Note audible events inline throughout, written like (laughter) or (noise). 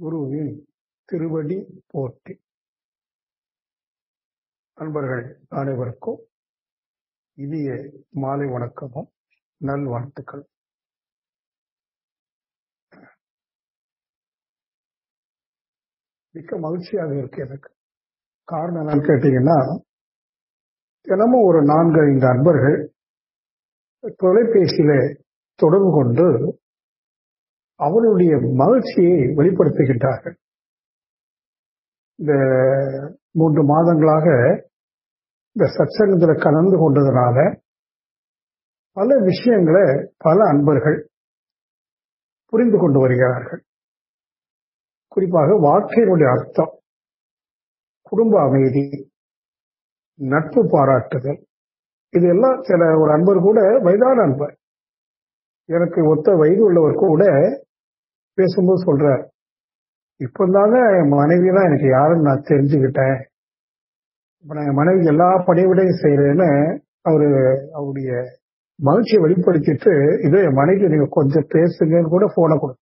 குருவின் திருவடி போற்றி. அன்பர்கள் அனைவருக்கும் இனிய மாலை வணக்கமும் நல்வாழ்த்துக்கள் மிக்க மகிழ்ச்சியாக இருக்கு எனக்கு. காரணம் என்னன்னு கேட்டீங்கன்னா தினமும் ஒரு நான்கு ஐந்து அன்பர்கள் தொலைபேசியில தொடர்பு கொண்டு அவருடைய மகிழ்ச்சியை வெளிப்படுத்துகின்றார்கள். இந்த மூன்று மாதங்களாக இந்த சச்சங்கத்தில் கலந்து கொண்டதுனால பல விஷயங்களை பல அன்பர்கள் புரிந்து கொண்டு வருகிறார்கள். குறிப்பாக வாழ்க்கையினுடைய அர்த்தம் குடும்ப அமைதி நட்பு பாராட்டுதல் இதெல்லாம் சில ஒரு அன்பர் கூட வயதான அன்பர். எனக்கு ஒத்த வயது உள்ளவர் கூட பேசும்போது சொல்றார். இப்பந்தாங்க என் மனைவி தான் எனக்கு யாருன்னு நான் தெரிஞ்சுக்கிட்டேன். இப்ப நான் என் மனைவி எல்லா பணிவிடையும் செய்யறேன்னு அவரு அவருடைய மகிழ்ச்சியை வெளிப்படுத்திட்டு இதோ என் மனைவி நீங்க கொஞ்சம் பேசுங்கன்னு கூட போனை கொடு.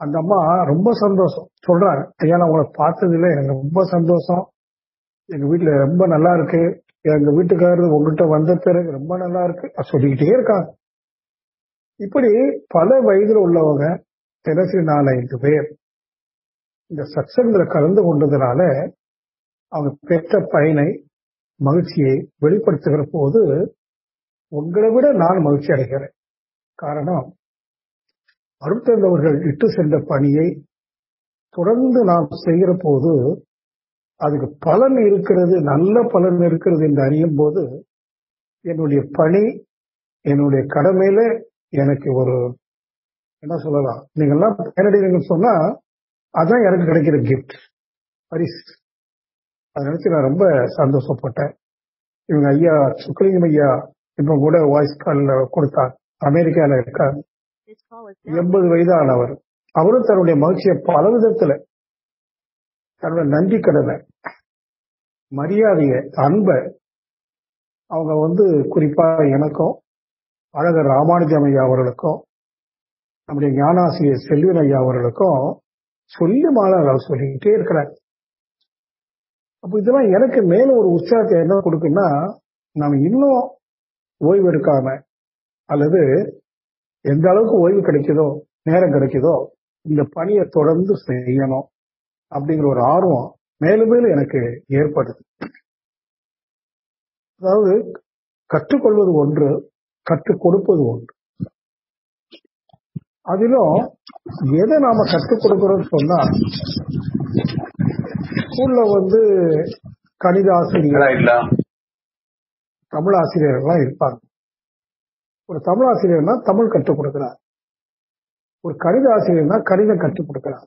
அந்த அம்மா ரொம்ப சந்தோஷம். சொல்றாங்க ஐயா நான் உங்களை பார்த்ததுல எனக்கு ரொம்ப சந்தோஷம். எங்க வீட்டுல ரொம்ப நல்லா இருக்கு. எங்க வீட்டுக்காரர் உங்ககிட்ட வந்த பிறகு ரொம்ப நல்லா இருக்கு. சொல்லிக்கிட்டே இருக்காங்க. இப்படி பல வயதுல உள்ளவங்க தினசரி நாலு பேர். இந்த சத்சங்கத்துல கலந்து கொண்டதுனால அவங்க பெற்ற பயனை மகிழ்ச்சியை வெளிப்படுத்துகிற போது உங்களை விட நான் மகிழ்ச்சி அடைகிறேன். காரணம் அருட்தந்தவர்கள் இட்டு சென்ற பணியை தொடர்ந்து நாம் செய்கிற போது அதுக்கு பலன் இருக்கிறது நல்ல பலன் இருக்கிறது என்று அறியும் போது என்னுடைய பணி என்னுடைய கடமையில எனக்கு ஒரு என்ன சொல்லலாம்? நீங்கெல்லாம் பயனடைவீங்கன்னு சொன்னா அதான் எனக்கு கிடைக்கிற கிஃப்ட் பரிசு. அதை நினைச்சு நான் ரொம்ப சந்தோஷப்பட்டேன். இவங்க ஐயா சுக்கலிங்கம் ஐயா இப்ப கூட வாய்ஸ் கால்ல கொடுத்தார். அமெரிக்கால இருக்கார். எண்பது வயதானவர். அவரும் தன்னுடைய மகிழ்ச்சியை பல விதத்துல தன்னுடைய நன்றி கடனை மரியாதைய அன்பை அவங்க வந்து குறிப்பா எனக்கும் அழகர் ராமானுஜம் ஐயா அவர்களுக்கும் நம்முடைய ஞானாசிரியர் செல்வன் ஐயா அவர்களுக்கும் சொல்லி மாலை சொல்லிக்கிட்டே இருக்கிறார். அப்ப இதெல்லாம் எனக்கு மேலும் ஒரு உற்சாகத்தை என்ன கொடுக்குன்னா நம்ம இன்னும் ஓய்வு எடுக்காம அல்லது எந்த அளவுக்கு ஓய்வு கிடைக்குதோ நேரம் கிடைக்குதோ இந்த பணியை தொடர்ந்து செய்யணும் அப்படிங்கிற ஒரு ஆர்வம் மேலும் மேலும் எனக்கு ஏற்படுது. அதாவது கற்றுக்கொள்வது ஒன்று கற்றுக் கொடுப்பது ஒன்று. அதிலும் எதை நாம கற்றுக் கொடுக்கிறோம்னு சொன்னா ஸ்கூல்ல வந்து கணித ஆசிரியர் தமிழ் ஆசிரியர்கள்லாம் இருப்பாங்க. ஒரு தமிழ் ஆசிரியர்னா தமிழ் கற்றுக் கொடுக்கிறார். ஒரு கணித ஆசிரியர்னா கணிதம் கற்றுக் கொடுக்கிறார்.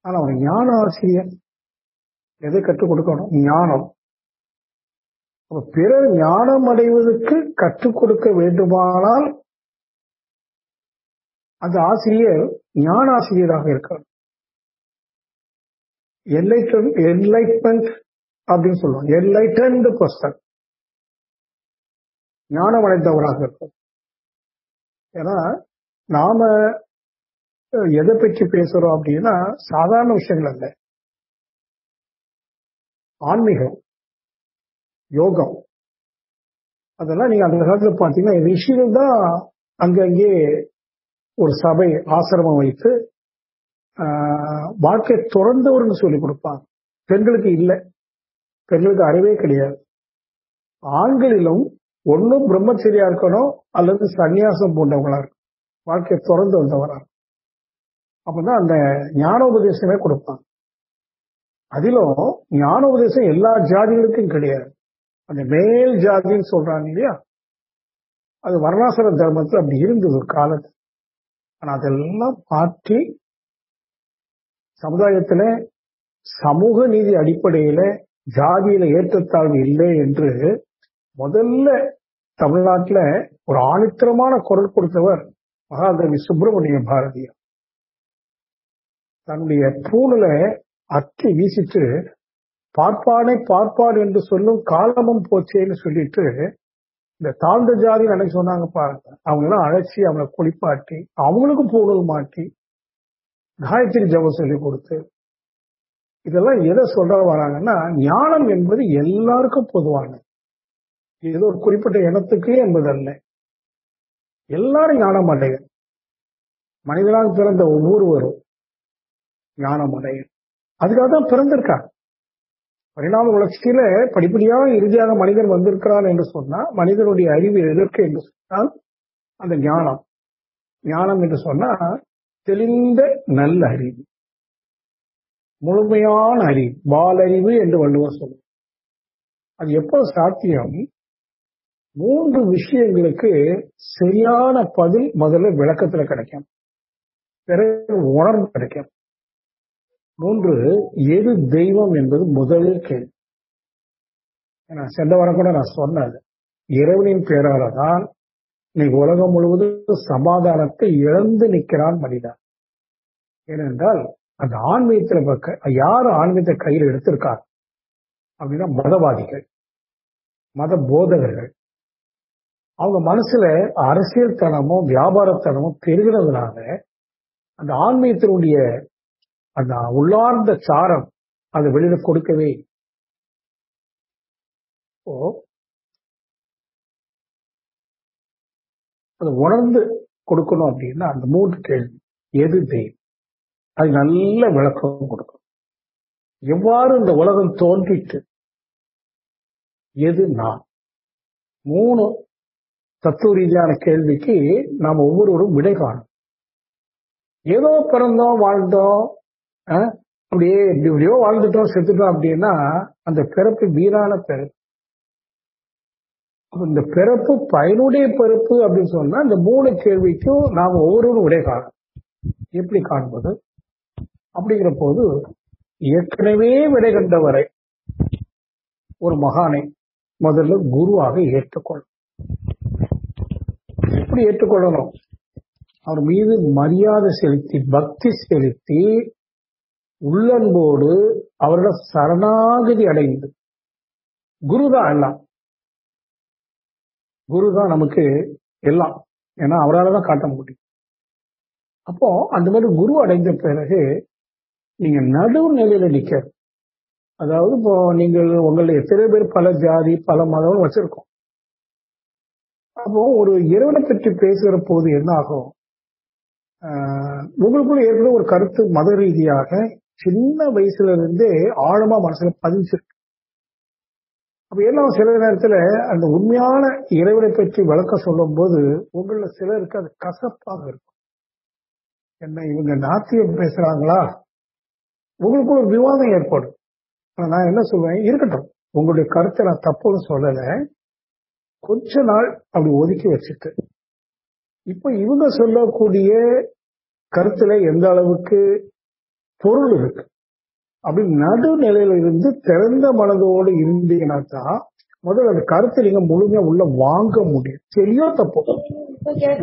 ஆனா ஒரு ஞான ஆசிரியர் எதை கற்றுக் கொடுக்கணும்? ஞானம். பிறர் ஞானம் அடைவதற்கு கற்றுக் கொடுக்க வேண்டுமானால் அந்த ஆசிரியர் ஞான ஆசிரியராக இருக்கார் என்லைட்மெண்ட் அப்படின்னு சொல்லுவாங்க. என்லைட்டன் பர்சன் ஞானம் அடைந்தவராக இருக்கும் ஏன்னா நாம எதை பற்றி பேசுறோம் அப்படின்னா சாதாரண விஷயங்கள் அல்ல. ஆன்மீகம் யோகம். அதெல்லாம் நீங்க அந்த காலத்துல பாத்தீங்கன்னா ரிஷிகள் தான் அங்கங்கே ஒரு சபை ஆசிரமம் வைத்து வாழ்க்கை துறந்தவர்னு சொல்லி கொடுப்பாங்க. பெண்களுக்கு இல்லை. பெண்களுக்கு அறிவே கிடையாது. ஆண்களிலும் ஒன்றும் பிரம்மச்சரியா இருக்கணும் அல்லது சன்னியாசம் போன்றவங்களா இருக்கும் வாழ்க்கையை திறந்து வந்தவரா அப்பதான் அந்த ஞானோபதேசமே கொடுப்பாங்க. அதிலும் ஞான உபதேசம் எல்லா ஜாதிகளுக்கும் கிடையாது. அந்த மேல் ஜாதின்னு சொல்றாங்க இல்லையா? அது வர்ணாசிர தர்மத்தில் அப்படி இருந்தது ஒரு காலத்து ஆனா அதெல்லாம் மாற்றி சமுதாயத்துல சமூக நீதி அடிப்படையில ஜாதியில ஏற்றத்தாழ்வு இல்லை என்று முதல்ல தமிழ்நாட்டில் ஒரு ஆணித்தரமான குரல் கொடுத்தவர் மகாதேவி சுப்பிரமணிய பாரதியார். தன்னுடைய தூணில அத்தி வீசிட்டு பார்ப்பானை பார்ப்பான் என்று சொல்லும் காலமும் போச்சேன்னு சொல்லிட்டு இந்த தாழ்ந்த ஜாதி அன்னைக்கு சொன்னாங்க பாருங்க. அவங்க எல்லாம் அழைச்சி அவங்களை குளிப்பாட்டி அவங்களுக்கும் பூணல் மாட்டி காயத்ரி ஜபம் சொல்லி கொடுத்து இதெல்லாம் எதை சொல்ற வராங்கன்னா ஞானம் என்பது எல்லாருக்கும் பொதுவானது. ஏதோ ஒரு குறிப்பிட்ட இனத்துக்கு என்பதல்ல. எல்லாரும் ஞானம் அடைய மனிதனாக பிறந்த ஒவ்வொருவரும் ஞானம் அடைய அதுக்காக தான் பிறந்திருக்காங்க. பரிணாம வளர்ச்சியில படிப்படியாக இறுதியாக மனிதன் வந்திருக்கிறான் என்று சொன்னா மனிதனுடைய அறிவு எதற்கு என்று சொன்னால் அந்த ஞானம். ஞானம் என்று சொன்னா தெளிந்த நல்ல அறிவு. முழுமையான அறிவு. பாலறிவு என்று வள்ளுவர் சொல்லுவார். அது எப்போ சாத்தியம்? மூன்று விஷயங்களுக்கு சரியான பதில் முதல்ல விளக்கத்துல கிடைக்கும். பிறகு உணர்வு கிடைக்கும். மூன்று எது தெய்வம் என்பது முதலில் கேள்வி. நான் சென்ற வாரம் கூட நான் சொன்னது இறைவனின் பேரால தான் இன்னைக்கு உலகம் முழுவதும் சமாதானத்தை இழந்து நிற்கிறான் மனிதன். ஏனென்றால் அந்த ஆன்மீகத்துல யார் ஆன்மீகத்தை கையில் எடுத்திருக்கார் அப்படின்னா மதவாதிகள் மத போதகர்கள். அவங்க மனசுல அரசியல் தனமும் வியாபாரத்தனமும் பெருகிறதுனால அந்த ஆன்மீகத்தினுடைய அந்த உள்ளார்ந்த சாரம் அதை வெளியில கொடுக்கவே ஓ அதை உணர்ந்து கொடுக்கணும் அப்படின்னா அந்த மூன்று கேள்வி. எது தெய்வம் அது நல்ல விளக்கம் கொடுக்கும் எவ்வாறு இந்த உலகம் தோன்றிட்டு? எது நான் மூணு தத்துவ ரீதியான கேள்விக்கு நாம் ஒவ்வொருவரும் விடை காணும் ஏதோ பிறந்தோம் வாழ்ந்தோம் அப்படியே எப்படி எப்படியோ வாழ்ந்துட்டோம் செத்துட்டோம் அப்படின்னா அந்த பிறப்பு வீரான பிறப்பு. இந்த பிறப்பு பயனுடைய பிறப்பு அப்படின்னு சொன்னா இந்த மூணு கேள்விக்கும் நாம் ஒவ்வொருவரும் உடைய காணும் எப்படி காண்பது? அப்படிங்கிற போது ஏற்கனவே விடை கண்டவரை ஒரு மகானை முதல்ல குருவாக ஏற்றுக்கொள்ளும் எப்படி ஏற்றுக்கொள்ளணும்? அவர் மீது மரியாதை செலுத்தி பக்தி செலுத்தி உள்ளன்போடு அவரோட சரணாகதி அடைந்து. குருதான் எல்லாம். குரு தான் நமக்கு எல்லாம். ஏன்னா அவரால் தான் காட்ட முடியும். அப்போ அந்த மாதிரி குரு அடைந்த பிறகு நீங்க நடுவு நிலையில நிக்க அதாவது இப்போ நீங்கள் உங்களை எத்தனை பேர் பல ஜாதி பல மதம் வச்சிருக்கோம். அப்போ ஒரு இறைவனை பற்றி பேசுகிற போது என்ன ஆகும்? உங்களுக்குள்ள ஏற்கனவே ஒரு கருத்து மத ரீதியாக சின்ன வயசுல இருந்தே ஆழமா மனசுல பதிஞ்சிருக்கு. அப்ப என்ன சில நேரத்துல அந்த உண்மையான இறைவனை பற்றி விளக்க சொல்லும் போது உங்கள சிலருக்கு அது கசப்பாக இருக்கும். என்ன இவங்க நாத்தியம் பேசுறாங்களா? உங்களுக்கு ஒரு விவாதம் ஏற்படும். நான் என்ன சொல்லுவேன் இருக்கட்டும். உங்களுடைய கருத்தை நான் தப்புன்னு சொல்லல. கொஞ்ச நாள் அப்படி ஒதுக்கி வச்சுட்டு. இப்ப இவங்க சொல்லக்கூடிய கருத்துல எந்த அளவுக்கு பொருள் இருக்கு. அப்படி நடுநிலையில இருந்து திறந்த மனதோடு இருந்தீங்கன்னாக்கா முதல்ல அந்த கருத்தை நீங்க முழுமையா உள்ள வாங்க முடியும். சரியோ தப்போ.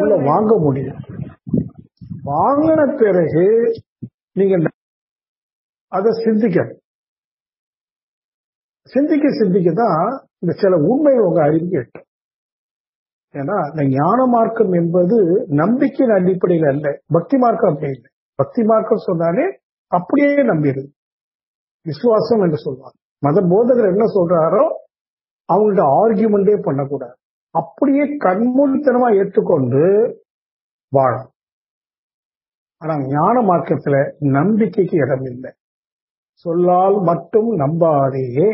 உள்ள வாங்க முடியும். வாங்கின பிறகு நீங்க அதை சிந்திக்க சிந்திக்க சிந்திக்க தான் இந்த சில உண்மைகள் உங்க அறிவுக்கு ஏன்னா இந்த ஞான மார்க்கம் என்பது நம்பிக்கையின் அடிப்படையில் அல்ல. பக்தி மார்க்கம் அப்படி இல்லை. பக்தி மார்க்கம் சொன்னாலே அப்படியே நம்பிடுது. விசுவாசம் என்று சொல்லுவாங்க மத போதகர் என்ன சொல்றாரோ அவங்கள்ட்ட ஆர்கியூமெண்டே பண்ணக்கூடாது. அப்படியே கண்மூடித்தனமா ஏற்றுக்கொண்டு வாழும். ஆனா ஞான மார்க்கத்துல நம்பிக்கைக்கு இடம் இல்லை. சொல்லால் மட்டும் நம்பாதே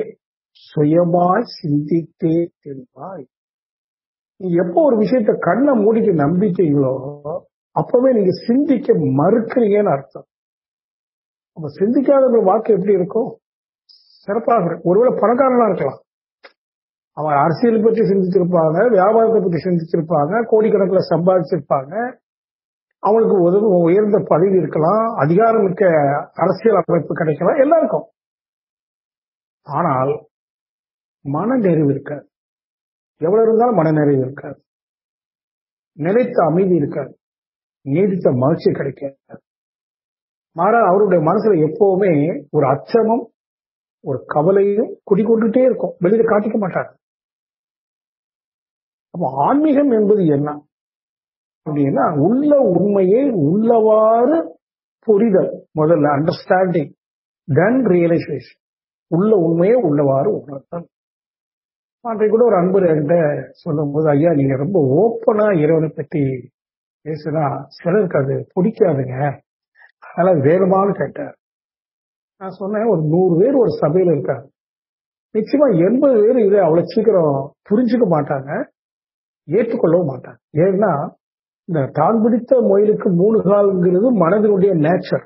சுயமாய் சிந்தித்தே தெளிவாய் நீ எப்போ ஒரு விஷயத்த கண்ணை மூடிக்க நம்பிக்கைகளோ அப்பவே நீங்க சிந்திக்க மறுக்கிறீங்கன்னு அர்த்தம். நம்ம சிந்திக்காத வாக்கு எப்படி இருக்கும்? சிறப்பாக இருக்கும். ஒருவேளை பணக்காரனா இருக்கலாம். அவன் அரசியல் பற்றி சிந்திச்சிருப்பாங்க வியாபாரத்தை பற்றி சிந்திச்சிருப்பாங்க கோடிக்கணக்கில் சம்பாதிச்சிருப்பாங்க. அவங்களுக்கு உதவி உயர்ந்த பதவி இருக்கலாம் அதிகாரம் மிக்க அரசியல் அமைப்பு கிடைக்கலாம் எல்லாருக்கும். ஆனால் மன நிறைவு இருக்காது. எவ்வளவு இருந்தாலும் மன நிறைவு இருக்காது. நிலைத்த அமைதி இருக்காது. நீடித்த மகிழ்ச்சி கிடைக்காது. மாறா அவருடைய மனசுல எப்பவுமே ஒரு அச்சமும் ஒரு கவலையும் குடிக்கொண்டுட்டே இருக்கும். வெளியில காட்டிக்க மாட்டார். அப்ப ஆன்மீகம் என்பது என்ன? அப்படின்னா உள்ள உண்மையை உள்ளவாறு புரிதல் முதல்ல அண்டர்ஸ்டாண்டிங் தென் ரியலைசேஷன் உள்ள உண்மையே உள்ளவாறு உணர்த்தல். அன்றைக்கு கூட ஒரு அன்பர் என்கிட்ட சொல்லும் போது ஐயா நீங்க ரொம்ப ஓப்பனா இறைவனை பற்றி பேசுனா சிலருக்கு அது பிடிக்காதுங்க. அதனால வேணுமான்னு கேட்டார். நான் சொன்னேன் ஒரு நூறு பேர் ஒரு சபையில இருக்காங்க. நிச்சயமா எண்பது பேர் இதை அவ்வளவு சீக்கிரம் புரிஞ்சுக்க மாட்டாங்க ஏற்றுக்கொள்ளவும் மாட்டாங்க. ஏன்னா இந்த தான் பிடித்த மொயிலுக்கு மூணு காலங்கிறது மனதினுடைய நேச்சர்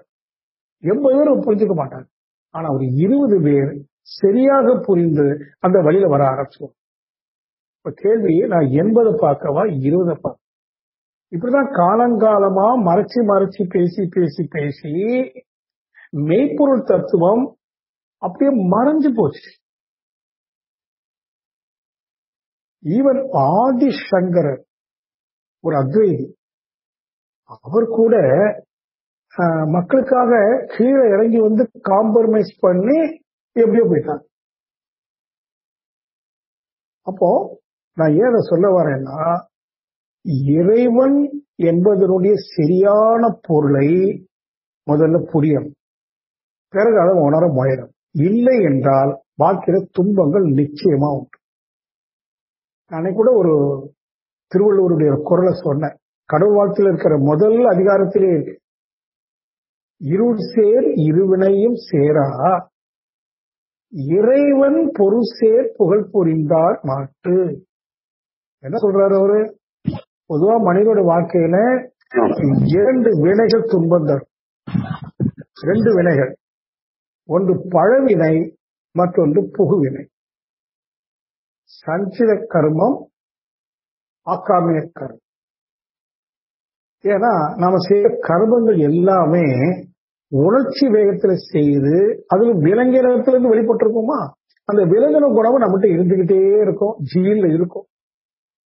எண்பது பேர் புரிஞ்சுக்க மாட்டாங்க. ஆனா ஒரு இருபது பேர் சரியாக புரிந்து அந்த வழியில வர ஆரம்பிச்சோம் இப்ப கேள்வி நான் எண்பதை பார்க்கவா இருபதை பார்க்க இப்படிதான் காலங்காலமா மறைச்சு மறைச்சு பேசி பேசி பேசி மெய்ப்பொருள் தத்துவம் அப்படியே மறைஞ்சு போச்சு. ஈவன் ஆதி சங்கரர் ஒரு அத்வைதி அவர் கூட மக்களுக்காக கீழே இறங்கி வந்து காம்ப்ரமைஸ் பண்ணி எப்படியோ போயிட்டாங்க அப்போ நான் ஏன் சொல்ல வரேன்னா இறைவன் என்பதனுடைய சரியான பொருளை முதல்ல புரியும். பிறகு அதை உணர முயலும். இல்லை என்றால் வாழ்க்கையில துன்பங்கள் நிச்சயமா உண்டு. நானே கூட ஒரு திருவள்ளுவருடைய குரலை சொன்னேன். கடவுள் வாழ்த்தில் இருக்கிற முதல் அதிகாரத்திலே இருக்கு. இருள் சேர் இருவினையும் சேரா. இறைவன் பொருள் சேர் புகழ் புரிந்தார் மாட்டு. என்ன சொல்றாரு அவரு? பொதுவா மனிதனோட வாழ்க்கையில இரண்டு வினைகள் துன்பம் தரும். ரெண்டு வினைகள். ஒன்று பழவினை மற்றொன்று புகுவினை. சஞ்சித கர்மம் ஆக்காமிய கர்மம். ஏன்னா நாம செய்ய கர்மங்கள் எல்லாமே உணர்ச்சி வேகத்துல செய்து அதுல விலங்கினத்துல இருந்து வெளிப்பட்டிருக்குமா? அந்த விலங்கின குணமும் நம்மகிட்ட இருந்துகிட்டே இருக்கும் ஜீன்ல இருக்கும்.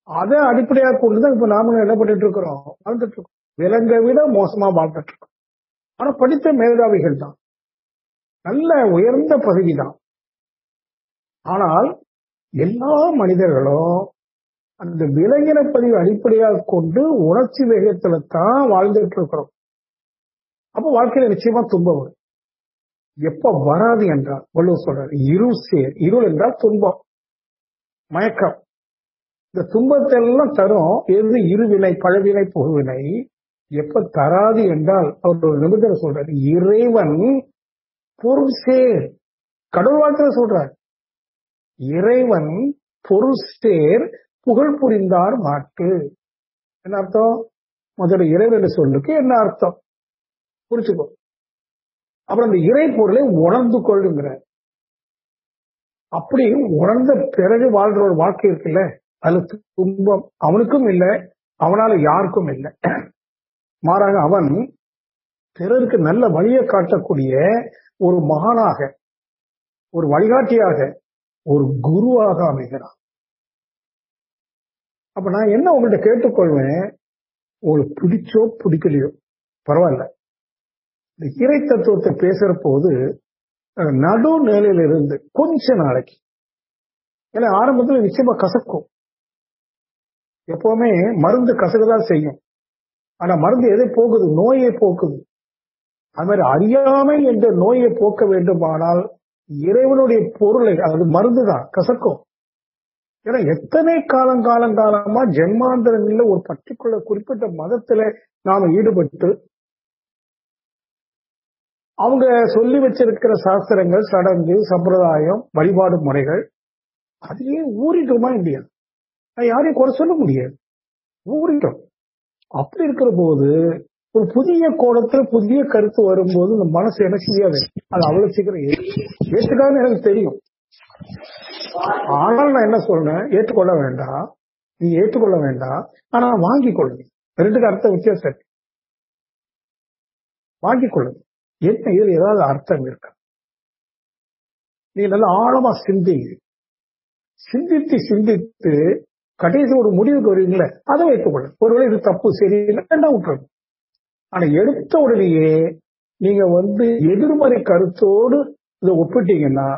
அதை அடிப்படையாக கொண்டுதான் இப்ப நாமளும் என்ன பண்ணிட்டு இருக்கிறோம்? வாழ்ந்துட்டு இருக்கோம். விலங்கை விட மோசமா வாழ்ந்துட்டு இருக்கோம். ஆனா படித்த மேதாவிகள் தான். நல்ல உயர்ந்த பதவி தான். ஆனால் எல்லா மனிதர்களும் அந்த விலங்கின பதிவு அடிப்படையாக கொண்டு உணர்ச்சி வேகத்துல தான் வாழ்ந்துட்டு இருக்கிறோம். அப்ப வாழ்க்கையில நிச்சயமா துன்பம் வரும். எப்ப வராது என்றால் வள்ளுவர் சொல்றாரு இருள் சேர் இருள் என்றால் துன்பம். மயக்கம். இந்த துன்பத்தை எல்லாம் தரும். எது இருவினை பழவினை புகுவினை? எப்ப தராது என்றால் அவர் ஒரு நிபந்தனை சொல்றாரு. இறைவன் பொருள் சேர். கடவுள் வாழ்த்துல சொல்றார். இறைவன் பொருள் சேர் புகழ் புரிந்தார் மாட்டு. என்ன அர்த்தம்? முதல்ல இறைவன் சொல்லுக்கு என்ன அர்த்தம்? புரிச்சுக்கோ அப்புறம் அந்த இறை பொருளை உணர்ந்து கொள்ளுங்கிற அப்படி உணர்ந்த பிறகு வாழ்ற ஒரு வாழ்க்கை இருக்குல்ல? அதுல துன்பம் அவனுக்கும் இல்லை அவனால யாருக்கும் இல்லை. மாறாக அவன் பிறருக்கு நல்ல வழியை காட்டக்கூடிய ஒரு மகானாக ஒரு வழிகாட்டியாக ஒரு குருவாக அமைகிறான். அப்ப நான் என்ன உங்கள்கிட்ட கேட்டுக்கொள்வேன்? உங்களுக்கு பிடிச்சோ பிடிக்கலையோ பரவாயில்ல. இந்த இறை தத்துவத்தை பேசுற போது அஹ், நடுநிலையில இருந்து கொஞ்ச நாளைக்கு ஏன்னா ஆரம்பத்துல நிச்சயமா கசக்கும். எப்பவுமே மருந்து கசக்கதான் செய்யும். ஆனா மருந்து எதை போக்குது? நோயை போக்குது. அது மாதிரி அறியாமை என்ற நோயை போக்க வேண்டுமானால் இறைவனுடைய பொருளை அது மருந்து தான் கசக்கும். ஏன்னா எத்தனை காலம் காலம் காலமா ஜென்மாந்திரங்கள்ல ஒரு பர்டிகுலர் குறிப்பிட்ட மதத்துல நாம ஈடுபட்டு அவங்க சொல்லி வச்சிருக்கிற சாஸ்திரங்கள் சடங்கு சம்பிரதாயம் வழிபாடு முறைகள் அதையே ஊறிட்டுமா இல்லையா? நான் யாரையும் குறை சொல்ல முடியாது. ஊறிட்டோம் அப்படி இருக்கிற போது ஒரு புதிய கோணத்துல புதிய கருத்து வரும்போது இந்த மனசு என்ன செய்யாது? அது அவ்வளவு சீக்கிரம் ஏற்றுக்காதுன்னு எனக்கு தெரியும். ஆனால் நான் என்ன சொல்றேன்? ஏற்றுக்கொள்ள வேண்டாம். நீ ஏற்றுக்கொள்ள வேண்டாம். ஆனா வாங்கி கொள்ளுங்க ரெண்டுக்கு அர்த்தம் வித்தியாசம் இருக்கு. கொள்ளுங்க என்ன இதுல ஏதாவது அர்த்தம் இருக்கா? நீ நல்லா ஆழமா சிந்திங்க. சிந்தித்து சிந்தித்து கடைசி ஒரு முடிவுக்கு வருவீங்களே அதை வைத்துக்கொள்ள ஒருவேளை இது தப்பு சரியில்லை வேண்டாம் விட்டுருங்க. ஆனா எடுத்த உடனேயே நீங்க வந்து எதிர்மறை கருத்தோடு இதை ஒப்பிட்டீங்கன்னா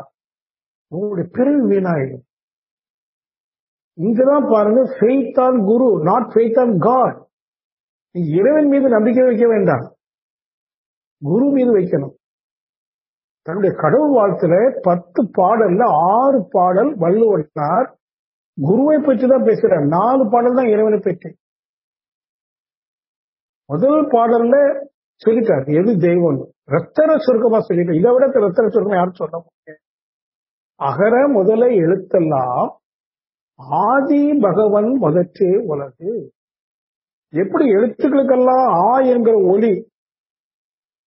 உங்களுடைய பிறகு வீணாயிடும். இங்கதான் பாருங்க faith on guru not faith on God நீ இறைவன் மீது நம்பிக்கை வைக்க வேண்டாம். குரு மீது வைக்கணும். தன்னுடைய கடவுள் வாழ்த்துல பத்து பாடல்ல ஆறு பாடல் வள்ளுவனார் குருவை பற்றி தான் பேசுறார். நாலு பாடல் தான் இறைவனை பற்றி. முதல் பாடல்ல சொல்லிட்டார் எது தெய்வம் ரத்தன சுருக்கமா சொல்லிட்டு இதை விட ரத்தன சுருக்கமா யாரும் சொல்ல முடியும் அகர முதல எழுத்தெல்லாம் ஆதி பகவன் முதற்றே உலகு. எப்படி எழுத்துக்களுக்கெல்லாம் ஆ என்கிற ஒலி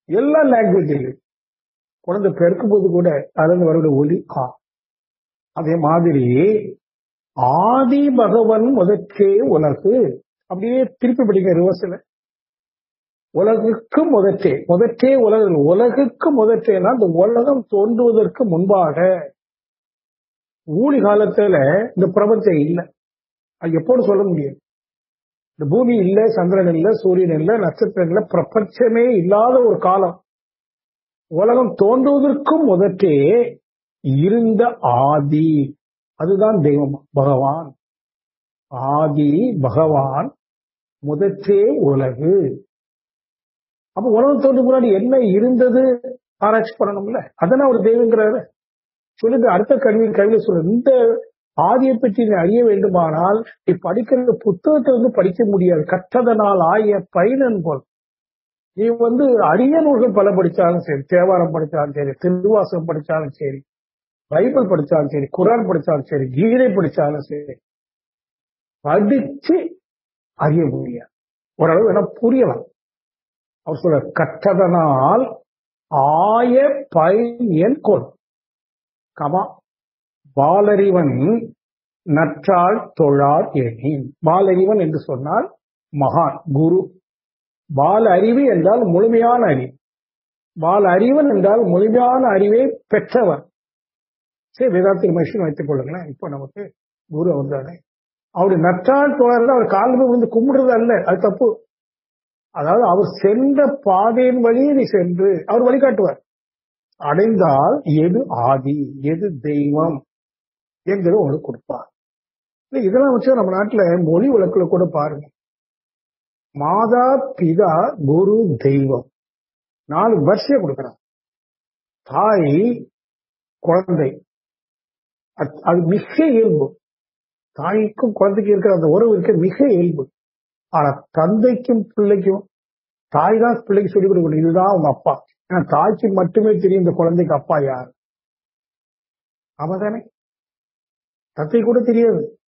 எல்லா லாங்குவேஜிலும் குழந்தை பிறக்கும் போது கூட அதுல வரக்கூடிய ஒலி ஆ. அதே மாதிரி ஆதி பகவன் முதற்கே உலகு. அப்படியே திருப்பி படிக்க ரிவர்ஸ்ல உலகுக்கு முதற்றே முதற்றே உலக. உலகுக்கு முதற்றேனா இந்த உலகம் தோன்றுவதற்கு முன்பாக. ஊழி காலத்துல இந்த பிரபஞ்சம் இல்லை. அது எப்போது சொல்ல முடியும்? இந்த பூமி இல்ல சந்திரன் இல்ல சூரியன் இல்ல நட்சத்திரம் இல்ல பிரபஞ்சமே இல்லாத ஒரு காலம். உலகம் தோன்றுவதற்கும் முதற்றே இருந்த ஆதி. அதுதான் தெய்வம் பகவான். ஆதி பகவான் முதற்றே உலகு. அப்ப உலகம் தோன்றும் முன்னாடி என்ன இருந்தது? ஆராய்ச்சி பண்ணணும்ல. அதனால ஒரு தெய்வங்கிறாரு. சொல்லுங்க அடுத்த கல்வி கல்வி சொல்லு இந்த ஆதியை பற்றி நீ அறிய வேண்டுமானால் நீ படிக்கிற புத்தகத்தை வந்து படிக்க முடியாது. கற்றதனால் ஆகிய பயனன் போல். நீ வந்து அரிய நூல்கள் பல படிச்சாலும் சரி தேவாரம் படிச்சாலும் சரி திருவாசகம் படிச்சாலும் சரி பைபிள் படிச்சாலும் சரி குரான் படிச்சாலும் சரி கீதை படிச்சாலும் சரி படிச்சு அறிய முடியாது. ஓரளவு வேணா புரியலாம். அவர் சொல்ற கற்றதனால் ஆய பயன் கொள் கமா பாலறிவன் நற்றால் தொழார் எணி பாலறிவன் என்று சொன்னால் மகான் குரு. பால அறிவு என்றால் முழுமையான அறிவு. பால அறிவன் என்றால் முழுமையான அறிவை பெற்றவர். சரி வேதாத்திரி மனுஷன் வைத்துக் கொள்ளுங்களேன். இப்போ நமக்கு குரு வந்தானே. அவருடைய நற்றால் தோழர்கள் அவர் காலமே வந்து கும்பிடுறது அல்ல அது தப்பு. அதாவது அவர் சென்ற பாதையின் வழியே நீ சென்று அவர் வழிகாட்டுவார். அடைந்தால் எது ஆதி எது தெய்வம் என்கிறது உங்களுக்கு கொடுப்பார். இதெல்லாம் வச்சு நம்ம நாட்டுல மொழி வழக்குல கூட பாருங்க. மாதா பிதா குரு தெய்வம். நாலு வரிசையை கொடுக்கிறான் தாய் குழந்தை. அது மிக இயல்பு. தாய்க்கும் குழந்தைக்கு இருக்கிற அந்த உறவு இருக்க மிக இயல்பு. ஆனா தந்தைக்கும் பிள்ளைக்கும் தாய் தான் பிள்ளைக்கு சொல்லிக் கொடுக்கணும். இதுதான் அவங்க அப்பா. ஏன்னா தாய்க்கு மட்டுமே தெரியும் இந்த குழந்தைக்கு அப்பா யார். அவதானே தந்தை கூட தெரியாது.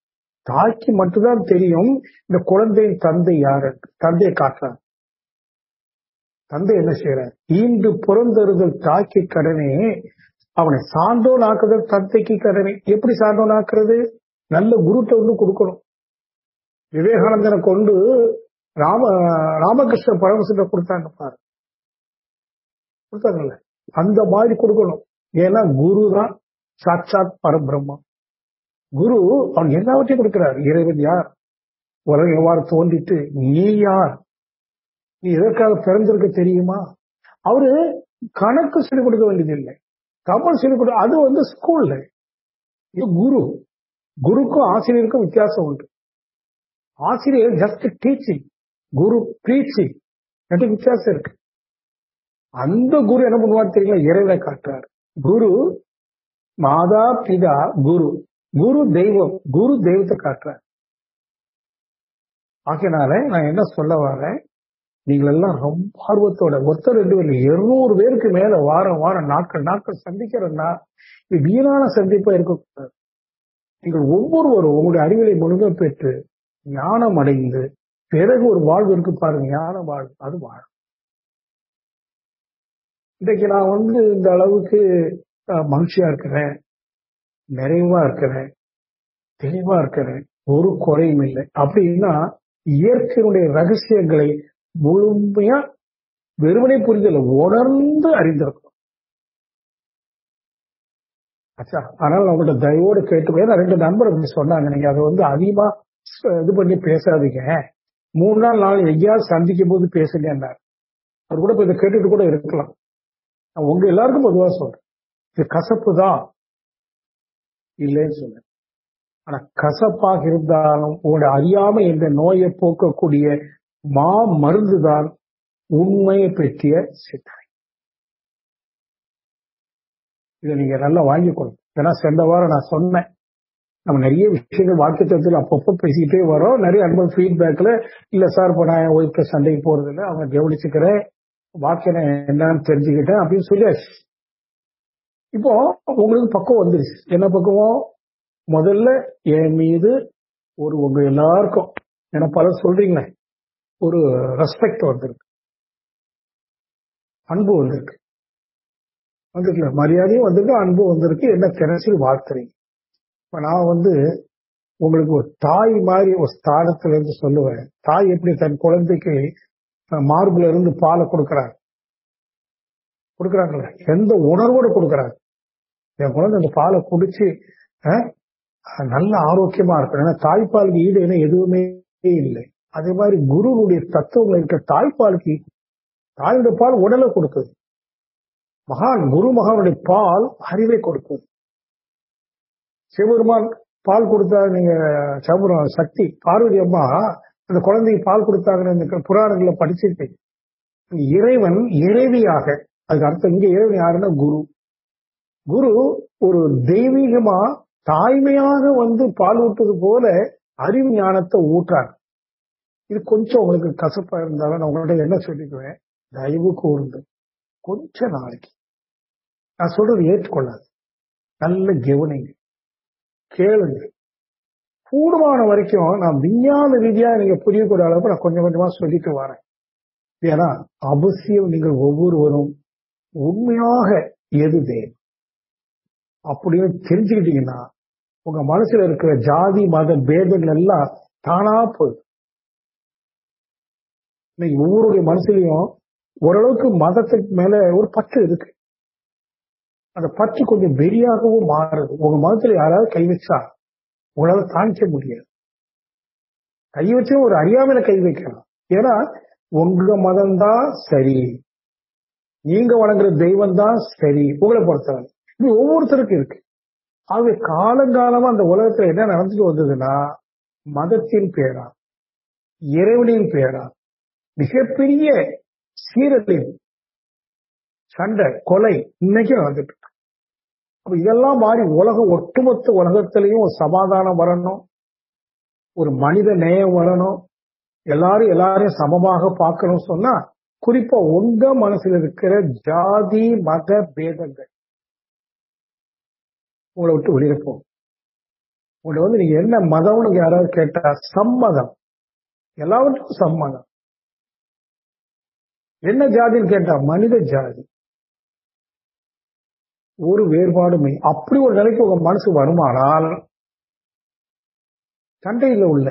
தாய்க்கு மட்டும்தான் தெரியும் இந்த குழந்தையின் தந்தை யாரு. தந்தையை காட்டுறார். தந்தை என்ன செய்யறார்? ஈண்டு புறந்தறுதல் தாய்க்கு கடனே அவனை சான்றோன் ஆக்குதல் தந்தைக்கு கடமை எப்படி சார்ந்தோன் ஆக்குறது நல்ல குருட்டை ஒன்று கொடுக்கணும். விவேகானந்தனை கொண்டு ராம ராமகிருஷ்ண பரமசிவ கொடுத்தாங்க பாரு. கொடுத்தாங்கல்ல? அந்த மாதிரி கொடுக்கணும். ஏன்னா குரு தான் சாட்சாத் பரபிரம்மா. குரு அவன் எல்லாவற்றையும் கொடுக்கிறார். இறைவன் யார்? உலகம் எவ்வாறு தோன்றிட்டு? நீ யார்? நீ எதற்காக பிறந்திருக்க தெரியுமா? அவரு கணக்கு சொல்லிக் கொடுக்க வேண்டியதில்லை. தமிழ் சொல்லிக் கொடு அது வந்து ஸ்கூல்ல இது குரு. குருக்கும் ஆசிரியருக்கும் வித்தியாசம் உண்டு. ஆசிரியர் ஜஸ்ட் டீச்சிங் குரு பிரீச்சிங் ரெண்டு வித்தியாசம் இருக்கு. அந்த குரு என்ன பண்ணுவார் தெரியல இறைவனை காட்டுறார். குரு மாதா பிதா குரு. குரு தெய்வம். குரு தெய்வத்தை காட்டுறார். ஆகையினால நான் என்ன சொல்ல வரேன்? நீங்கள் எல்லாம் ரொம்ப ஆர்வத்தோட ஒருத்தர் ரெண்டு பேர் இருநூறு பேருக்கு மேல வாரம் வாரம் நாட்கள் நாட்கள் சந்திக்கிறேன்னா இது வீணான சந்திப்பா இருக்கக்கூடாது. நீங்கள் ஒவ்வொருவரும் உங்களுடைய அறிவிலை முழுமை பெற்று ஞானம் அடைந்து பிறகு ஒரு வாழ்வு இருக்கு பாருங்க ஞான வாழ்வு அது வாழும். இன்றைக்கு நான் வந்து இந்த அளவுக்கு மகிழ்ச்சியா இருக்கிறேன் நிறைவா இருக்கிறேன் தெளிவா இருக்கிறேன் ஒரு குறையும் இல்லை. அப்படின்னா இயற்கையினுடைய ரகசியங்களை முழுமையா வெறுமனை புரிதல உணர்ந்து அறிந்திருக்கும் அச்சா ஆனால் அவங்கள்ட்ட தயவோடு கேட்டு ரெண்டு நண்பர்கள் சொன்னாங்க நீங்க அதை வந்து அதிகமா இது பண்ணி பேசாதீங்க. மூணு நாள் நாள் எங்கேயாவது சந்திக்கும் போது பேசுங்கன்னார். அவர் கூட இதை கேட்டுட்டு கூட இருக்கலாம். நான் உங்க எல்லாருக்கும் பொதுவா சொல்றேன் இது கசப்பு தான். இல்லைன்னு சொல்றேன். ஆனா கசப்பாக இருந்தாலும் உங்களுடைய அறியாம இந்த நோயை போக்கக்கூடிய மா மருந்துதான் உண்மையை பற்றிய சிந்தனை இதை நீங்க நல்லா வாங்கிக்கொள்ளும் ஏன்னா சென்ற வாரம் நான் சொன்னேன். நம்ம நிறைய விஷயங்கள் வாக்குத்தத்தில் அப்பப்போ பேசிக்கிட்டே வரோம். நிறைய அனுபவம் ஃபீட்பேக்ல இல்ல சார் இப்போ நான் என் சண்டைக்கு போறது இல்லை. அவங்க கவனிச்சுக்கிறேன். வாக்கியம் என்னன்னு தெரிஞ்சுக்கிட்டேன் அப்படின்னு சொல்லியாச்சு இப்போ உங்களுக்கு பக்கம் வந்துருச்சு. என்ன பக்கமோ முதல்ல என் மீது ஒரு உங்க எல்லாருக்கும் ஏன்னா பலர் சொல்றீங்களே ஒரு ரெஸ்பெக்ட் வந்திருக்கு. அன்பு வந்திருக்கு. வந்துருக்குல. மரியாதையும் வந்திருக்கு அன்பு வந்திருக்கு. என்ன தினசரி வாழ்த்துறீங்க. இப்ப நான் வந்து உங்களுக்கு ஒரு தாய் மாதிரி ஒரு ஸ்தானத்துல இருந்து சொல்லுவேன். தாய் எப்படி தன் குழந்தைக்கு மார்புல இருந்து பாலை கொடுக்குறாங்க கொடுக்குறாங்கல்ல. எந்த உணர்வோடு கொடுக்குறாங்க என் குழந்தை அந்த பாலை குடிச்சு நல்ல ஆரோக்கியமா இருக்கணும். ஏன்னா தாய்ப்பாலுக்கு ஈடு என எதுவுமே இல்லை. அதே மாதிரி குருவுடைய தத்துவங்கள் இருக்கிற தாய்ப்பாலுக்கு தாயுடைய பால் உடலை கொடுக்குது மகான் குரு மகானுடைய பால் அறிவை கொடுக்கும். சிவபெருமான் பால் கொடுத்தா நீங்க சிவபெருமான் சக்தி பார்வதி அம்மா அந்த குழந்தைக்கு பால் கொடுத்தாங்கன்னு இந்த புராணங்களை படிச்சிருக்கேன் இறைவன் இறைவியாக அதுக்கு அர்த்தம் இங்க இறைவன் யாருன்னா குரு. குரு ஒரு தெய்வீகமா தாய்மையாக வந்து பால் ஊட்டுறது போல அறிவு ஞானத்தை ஊட்டுறாங்க இது கொஞ்சம் உங்களுக்கு கசப்பா இருந்தாலும் நான் உங்கள்ட்ட என்ன சொல்லிக்குவேன்? தயவு கூர்ந்து கொஞ்ச நாளைக்கு. நான் சொல்றது ஏற்றுக்கொள்ளாது. நல்ல கவனிங்க. கேளுங்க. கூடுமான வரைக்கும் நான் விஞ்ஞான ரீதியா நீங்க புரியக்கூடிய அளவுக்கு நான் கொஞ்சம் கொஞ்சமா சொல்லிட்டு வரேன். ஏன்னா அவசியம் நீங்கள் ஒவ்வொருவரும் உண்மையாக எது தேவை? அப்படின்னு தெரிஞ்சுக்கிட்டீங்கன்னா உங்க மனசுல இருக்கிற ஜாதி மத பேதங்கள் எல்லாம் தானா போகுது இன்னைக்கு ஒவ்வொருடைய மனசுலயும் ஓரளவுக்கு மதத்துக்கு மேல ஒரு பற்று இருக்கு. அந்த பற்று கொஞ்சம் வெறியாகவும் மாறுது. உங்க மதத்துல யாராவது கை வச்சா உங்களால தாங்கிக்க முடியாது. கை வச்சு ஒரு அறியாமையில கை வைக்கலாம். ஏன்னா உங்க மதம் தான் சரி. நீங்க வணங்குற தெய்வம் தான் சரி. உங்களை பொறுத்தவரை. இது ஒவ்வொருத்தருக்கும் இருக்கு. ஆகவே காலங்காலமா அந்த உலகத்துல என்ன நடந்துட்டு வந்ததுன்னா மதத்தின் பேரா இறைவனின் பேரா மிகப்பெரிய சீரழிவு சண்டை கொலை இன்னைக்கும் நடந்துட்டு இருக்கு. அப்ப இதெல்லாம் மாறி உலகம் ஒட்டுமொத்த உலகத்திலையும் ஒரு சமாதானம் வரணும் ஒரு மனித நேயம் வரணும் எல்லாரும் எல்லாரையும் சமமாக பார்க்கணும் சொன்னா குறிப்பா உங்க மனசுல இருக்கிற ஜாதி மத பேதங்கள் உங்களை விட்டு வெளியில போகும். உங்களை வந்து நீங்க என்ன மதம்னு யாராவது கேட்டா சம்மதம். எல்லாவற்றுக்கும் சம்மதம். என்ன ஜாதின்னு கேட்டா மனித ஜாதி. ஒரு வேறுபாடுமே. அப்படி ஒரு நிலைக்கு உங்க மனசு வருமானால் சண்டையில் உள்ள.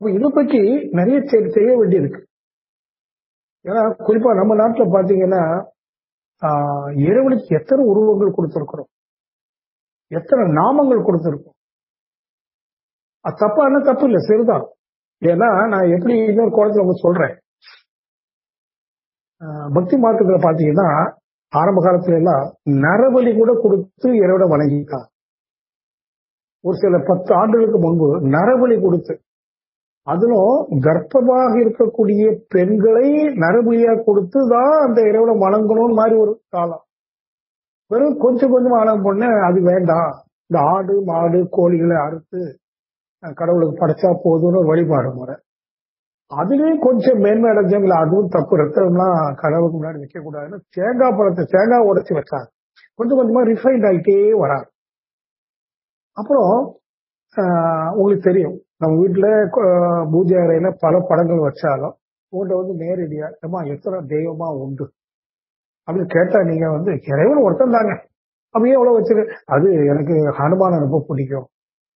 இதை பற்றி நிறைய செய்ய வேண்டியிருக்கு. ஏன்னா குறிப்பா நம்ம நாட்டுல பாத்தீங்கன்னா ஆஹ், இறைவனுக்கு எத்தனை உருவங்கள் கொடுத்திருக்கிறோம். எத்தனை நாமங்கள் கொடுத்திருக்கோம். அது தப்பான தப்பு இல்லை சரிதான். ஏன்னா நான் எப்படி இன்னொரு கோணத்துல அவங்க சொல்றேன். பக்தி மார்க்கத்துல பாத்தீங்கன்னா ஆரம்ப காலத்துல எல்லாம் நரபலி கூட கொடுத்து இறைவிட வணங்கிட்டான் ஒரு சில பத்து ஆண்டுகளுக்கு முன்பு நரபலி கொடுத்து அதிலும் கர்ப்பமாக இருக்கக்கூடிய பெண்களை நரபலியா கொடுத்து தான் அந்த இறைவனை வணங்கணும்னு மாதிரி ஒரு காலம். வெறும் கொஞ்சம் கொஞ்சம் ஆனம் பண்ண அது வேண்டாம். இந்த ஆடு மாடு கோழிகளை அறுத்து கடவுளுக்கு படைச்சா போதும்னு வழிபாடு முறை. அதுலயும் கொஞ்சம் மேன்மை அடைஞ்சவங்கள அதுவும் தப்பு. ரத்தம்லாம் கடவுளுக்கு முன்னாடி வைக்க கூடாதுன்னு தேங்காய் பழத்தை தேங்காய் உடைச்சு வச்சாங்க. கொஞ்சம் கொஞ்சமா ரிஃபைண்ட் ஆகிட்டே வராங்க. அப்புறம் உங்களுக்கு தெரியும். நம்ம வீட்டுல பூஜை அறையில பல படங்கள் வச்சாலும் உங்கள்ட்ட வந்து நேரடியா ஏமா எத்தனை தெய்வமா உண்டு? அப்படின்னு கேட்டா நீங்க வந்து இறைவன் ஒருத்தன் தாங்க. அப்படியே எவ்வளவு வச்சிரு? அது எனக்கு ஹனுமானை ரொம்ப பிடிக்கும்.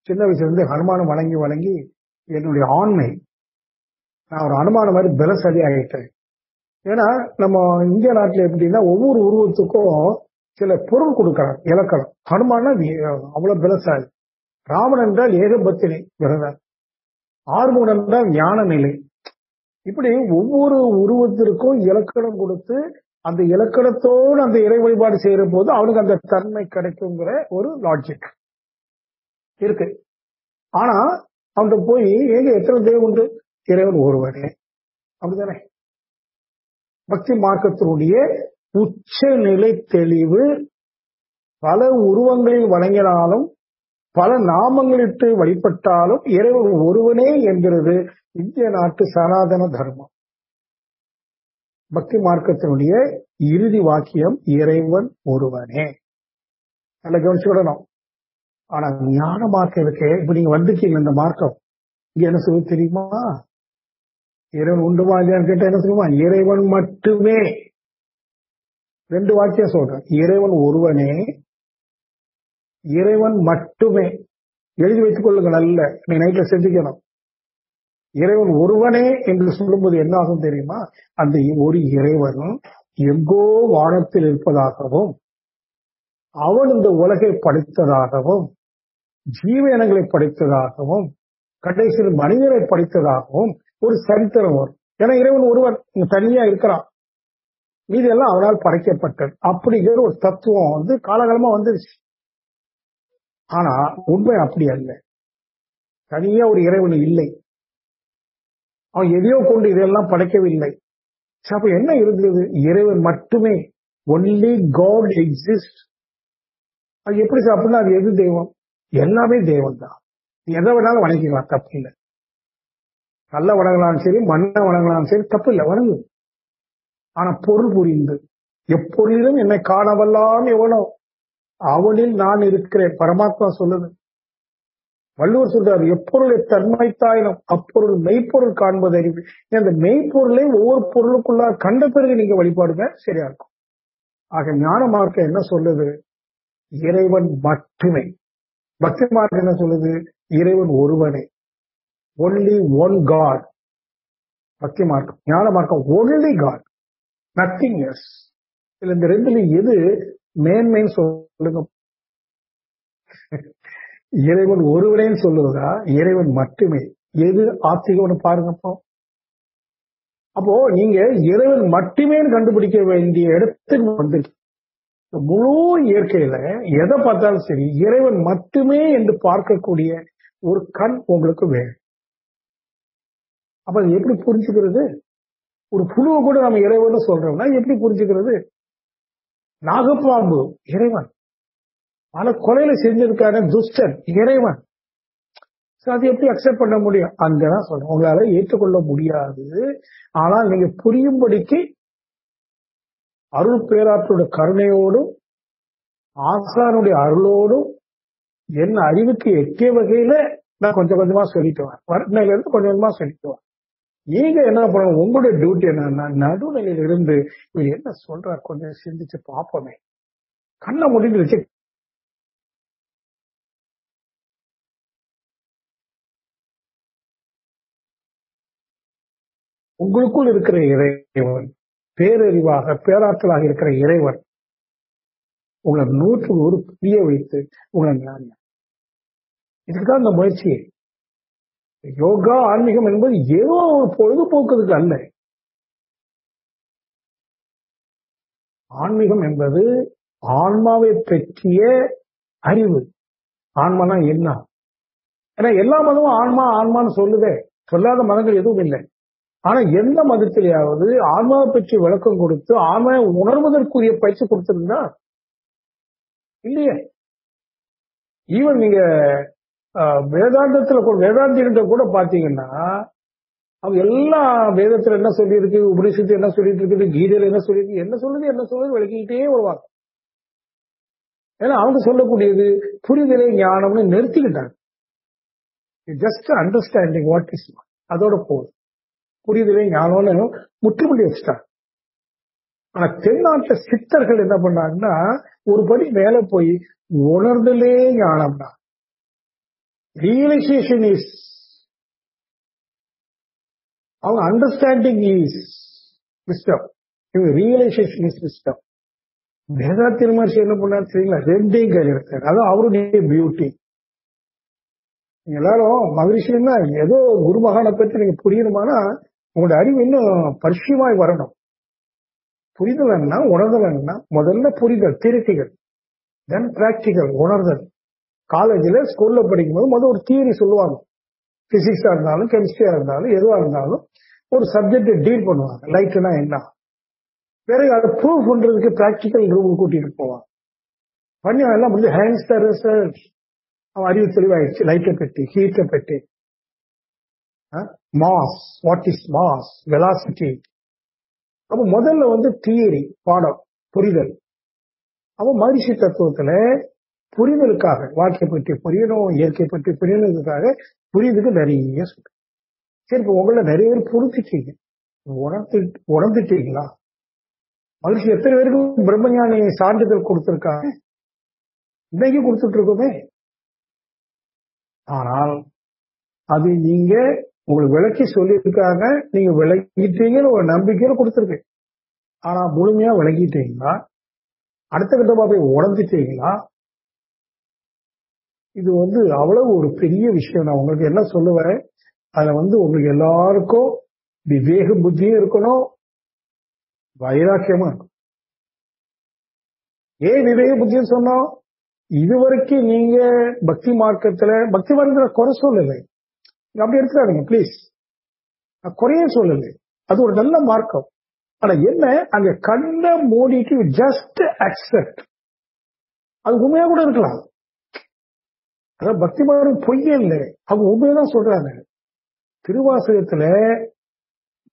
சின்ன வயசுல இருந்து ஹனுமானை வணங்கி வணங்கி என்னுடைய ஆண்மை நான் ஒரு அனுமான மாதிரி பலசாலி ஆகிட்டேன் ஏன்னா நம்ம இந்திய நாட்டில் எப்படின்னா ஒவ்வொரு உருவத்துக்கும் சில பொருள் கொடுக்கறாங்க இலக்கணம். ஹனுமான்னா அவ்வளவு பிரசாதி ராமன் என்றால் ஏகபத்தினி விரதம் ஆறுமுகன் என்றால் ஞான நிலை இப்படி ஒவ்வொரு உருவத்திற்கும் இலக்கணம் கொடுத்து அந்த இலக்கணத்தோடு அந்த இறை வழிபாடு செய்யற போது அவனுக்கு அந்த தன்மை கிடைக்குங்கிற ஒரு லாஜிக் இருக்கு. ஆனா அவன்கிட்ட போய் ஏங்க எத்தனை தெய்வம் உண்டு? இறைவன் ஒருவனே. அப்படிதானே? பக்தி மார்க்கத்தினுடைய உச்ச நிலை தெளிவு பல உருவங்களில் வணங்கினாலும் பல நாமங்களிட்டு வழிபட்டாலும் இறைவன் ஒருவனே என்கிறது இந்திய நாட்டு சனாதன தர்மம். பக்தி மார்க்கத்தினுடைய இறுதி வாக்கியம் இறைவன் ஒருவனே. நல்லா கவனிச்சு விடணும். ஆனா ஞான மார்க்கம் இருக்கு. இப்ப நீங்க வந்திருக்கீங்க இந்த மார்க்கம். இங்க என்ன சொல்லி தெரியுமா? இறைவன் உண்டு இல்லையான்னு கேட்டா என்ன சொல்லுமா? இறைவன் மட்டுமே. ரெண்டு வாக்கியம் சொல்றேன். இறைவன் ஒருவனே இறைவன் மட்டுமே. எழுதி வைத்துக் கொள்ளுங்க நல்ல நீ நைட்ல செஞ்சுக்கணும். இறைவன் ஒருவனே என்று சொல்லும்போது என்ன ஆகும் தெரியுமா? அந்த ஒரு இறைவன் எங்கோ வானத்தில் இருப்பதாகவும் அவன் இந்த உலகை படைத்ததாகவும் ஜீவனங்களை படித்ததாகவும் கடைசியில் மனிதரை படித்ததாகவும் ஒரு சரித்திரம் வரும். ஏன்னா இறைவன் ஒருவன் தனியா இருக்கிறான். மீது எல்லாம் அவனால் படைக்கப்பட்டது. அப்படிங்கிற ஒரு தத்துவம் வந்து காலகாலமா வந்துருச்சு. ஆனா உண்மை அப்படி அல்ல. தனியா ஒரு இறைவன் இல்லை. அவன் எதையோ கொண்டு இதெல்லாம் படைக்கவில்லை. அப்ப என்ன இருந்தது? இறைவன் மட்டுமே. ஒன்லி காட் எக்ஸிஸ்ட் அது எப்படி சார்? அப்படின்னா அது எது தெய்வம்? எல்லாமே தெய்வம் தான் எதை வேணாலும் வணங்கிக்கலாம் தப்பு இல்லை. கல்ல வணங்கலாம் சரி மண்ணை வணங்கலாம் சரி தப்பு இல்லை வணங்கு ஆனா பொருள் புரிந்து. எப்பொருளிலும் என்னை காணவல்லாம் எவனோ அவனில் நான் இருக்கிறேன். பரமாத்மா சொல்லுது. வள்ளுவர் சொல்றாரு எப்பொருளை தன்மைத்தாயினும் அப்பொருள் மெய்ப்பொருள் காண்பது அறிவு. அந்த மெய்ப்பொருளை ஒவ்வொரு பொருளுக்குள்ளா கண்ட பிறகு நீங்க வழிபாடுங்க சரியா இருக்கும். ஆக ஞான மார்க்கம் என்ன சொல்லுது? இறைவன் மட்டுமே. பக்தி மார்க்கம் என்ன சொல்லுது? இறைவன் ஒருவனே. ஒன்லி ஒன் காட் பக்தி மார்க்கம். ஞான மார்க்கம். ஒன்லி காட் நத்திங் எஸ் இதுல இந்த ரெண்டுல எது மேன்மைன்னு சொல்லுங்க. இறைவன் ஒருவனேன்னு சொல்லுவதா? இறைவன் மட்டுமே. எது ஆத்திகம்னு பாருங்க அப்போ. அப்போ நீங்க இறைவன் மட்டுமே கண்டுபிடிக்க வேண்டிய இடத்துக்கு வந்திருக்கு முழு இயற்கையில எதை பார்த்தாலும் சரி இறைவன் மட்டுமே என்று பார்க்கக்கூடிய ஒரு கண் உங்களுக்கு வேணும். அப்ப அது எப்படி புரிஞ்சுக்கிறது? ஒரு புழுவை கூட நம்ம இறைவன் சொல்றோம்னா எப்படி புரிஞ்சுக்கிறது? நாகப்பாம்பு இறைவன். பல கொலையில செஞ்சதுக்கான துஷ்டன் இறைவன். அது எப்படி அக்செப்ட் பண்ண முடியும்? அங்கதான் சொல்றேன் உங்களால ஏற்றுக்கொள்ள முடியாது. ஆனால் நீங்க புரியும்படிக்கு அருள் பேராற்றோட கருணையோடும் ஆசானுடைய அருளோடும் என் அறிவுக்கு எட்டிய வகையில நான் கொஞ்சம் கொஞ்சமா சொல்லிட்டு வரேன். வர்ணனையில இருந்து கொஞ்சம் கொஞ்சமா சொல்லிட்டு வரேன். நீங்க என்ன பண்ணணும்? உங்களுடைய டியூட்டி என்னன்னா நடுநிலையில இருந்து இவர் என்ன சொல்றார்? கொஞ்சம் சிந்திச்சு பார்ப்போமே. கண்ணை முடிந்து வச்சு உங்களுக்குள் இருக்கிற இறைவன் பேரறிவாக பேராற்றலாக இருக்கிற இறைவன் உங்களை நூற்று நூறு புரிய வைத்து உங்களை ஞானியம் இதுக்குதான் இந்த முயற்சியை யோகா ஆன்மீகம் என்பது ஏதோ ஒரு பொழுதுபோக்குறதுக்கு அல்ல. ஆன்மீகம் என்பது ஆன்மாவை பற்றிய அறிவு. ஆன்மானா என்ன? ஏன்னா எல்லா மதமும் ஆன்மா ஆன்மான்னு சொல்லுதே. சொல்லாத மதங்கள் எதுவும் இல்லை. ஆனா எந்த மதத்திலேயாவது ஆன்மாவை பற்றி விளக்கம் கொடுத்து ஆன்மாவை உணர்வதற்குரிய பயிற்சி கொடுத்திருந்தா இல்லையே. ஈவன் நீங்க வேதாந்தத்துல கூட வேதாந்திகிட்ட கூட பாத்தீங்கன்னா அவங்க எல்லா வேதத்துல என்ன சொல்லியிருக்கு உபனிஷத்து என்ன சொல்லிட்டு இருக்குது கீதையில என்ன சொல்லியிருக்கு என்ன சொல்லுது என்ன சொல்லுது விளக்கிக்கிட்டே வருவாங்க. ஏன்னா அவங்க சொல்லக்கூடியது புரிதலை ஞானம்னு நிறுத்திக்கிட்டாங்க. ஜஸ்ட் அண்டர்ஸ்டாண்டிங் வாட் இஸ் அதோட போதும் புரிதலை ஞானம்னு முற்றுமுடி வச்சுட்டாங்க. ஆனா தென்னாட்டுல சித்தர்கள் என்ன பண்ணாங்கன்னா ஒரு படி மேல போய் உணர்தலே ஞானம்னா ரியலைசேஷன் இஸ் அவங்க அண்டர்ஸ்டாண்டிங் இஸ் சிஸ்டம் இவங்க ரியலைசேஷன் இஸ் விஸ்டம் வேதா திருமர்சி என்ன பண்ணாரு தெரியுங்களா? ரெண்டையும் கையில் இருக்காரு அதான் அவருடைய பியூட்டி எல்லாரும் மகிழ்ச்சின்னா ஏதோ குருமகானை பற்றி நீங்க புரியணுமானா உங்களோட அறிவு இன்னும் பரிசுமாய் வரணும். புரிதல் என்ன உணர்தல் என்ன முதல்ல புரிதல் திருத்திகள். தென் பிராக்டிகல் உணர்தல். காலேஜில் ஸ்கூலில் படிக்கும்போது முதல் ஒரு தியரி சொல்லுவாங்க. ஃபிசிக்ஸாக இருந்தாலும் கெமிஸ்ட்ரியாக இருந்தாலும் எதுவாக இருந்தாலும் ஒரு சப்ஜெக்ட் டீல் பண்ணுவாங்க. லைட்னா என்ன? பிறகு அதை ப்ரூவ் பண்ணுறதுக்கு ப்ராக்டிக்கல் ரூம் கூட்டிகிட்டு போவாங்க. பண்ணி எல்லாம் முடிஞ்சு ஹேண்ட்ஸ் த அவன் அறிவு தெளிவாயிடுச்சு. லைட்டை பெட்டி ஹீட்டை பெட்டி mass what is mass velocity அப்போ முதல்ல வந்து தியரி பாடம் புரிதல். அப்போ மகிழ்ச்சி தத்துவத்தில் புரிதலுக்காக வாழ்க்கை பற்றி புரியணும் இயற்கை பற்றி புரியணுங்கிறதுக்காக புரியுதுக்கு நிறைய சொல்றேன். சரி இப்போ உங்களை நிறைய பேர் புரிஞ்சுட்டீங்க. உணர்ந்து உணர்ந்துட்டீங்களா? மகிழ்ச்சி. எத்தனை பேருக்கும் பிரம்மஞானி சான்றிதழ் கொடுத்துருக்காங்க? இன்னைக்கு கொடுத்துட்டு இருக்கோமே ஆனால் அது நீங்க உங்களுக்கு விளக்கி சொல்லியிருக்காங்க. நீங்க விளக்கிட்டீங்கன்னு ஒரு நம்பிக்கையில கொடுத்துருக்கு ஆனா முழுமையா விளங்கிட்டீங்களா அடுத்த கட்டமா போய் உடஞ்சிட்டீங்களா இது வந்து அவ்வளவு ஒரு பெரிய விஷயம். நான் உங்களுக்கு என்ன சொல்லுவேன்? அதுல வந்து உங்களுக்கு எல்லாருக்கும் விவேக புத்தியும் இருக்கணும் வைராக்கியமா இருக்கும் ஏன் விவேக புத்தியும் சொன்னோம்? இதுவரைக்கும் நீங்க பக்தி மார்க்கத்துல பக்தி மார்க்கத்துல குறை சொல்லலை. அப்படி எடுத்துக்காதீங்க ப்ளீஸ் நான் குறைய சொல்லலை. அது ஒரு நல்ல மார்க்கம். ஆனா என்ன? அங்க கண்ணை மூடிட்டு ஜஸ்ட் அக்செப்ட் அது உண்மையா கூட இருக்கலாம். அதான் பக்தி மார்க்கம் பொய்யே இல்லை. அவங்க உண்மையதான் சொல்றாங்க. திருவாசகத்துல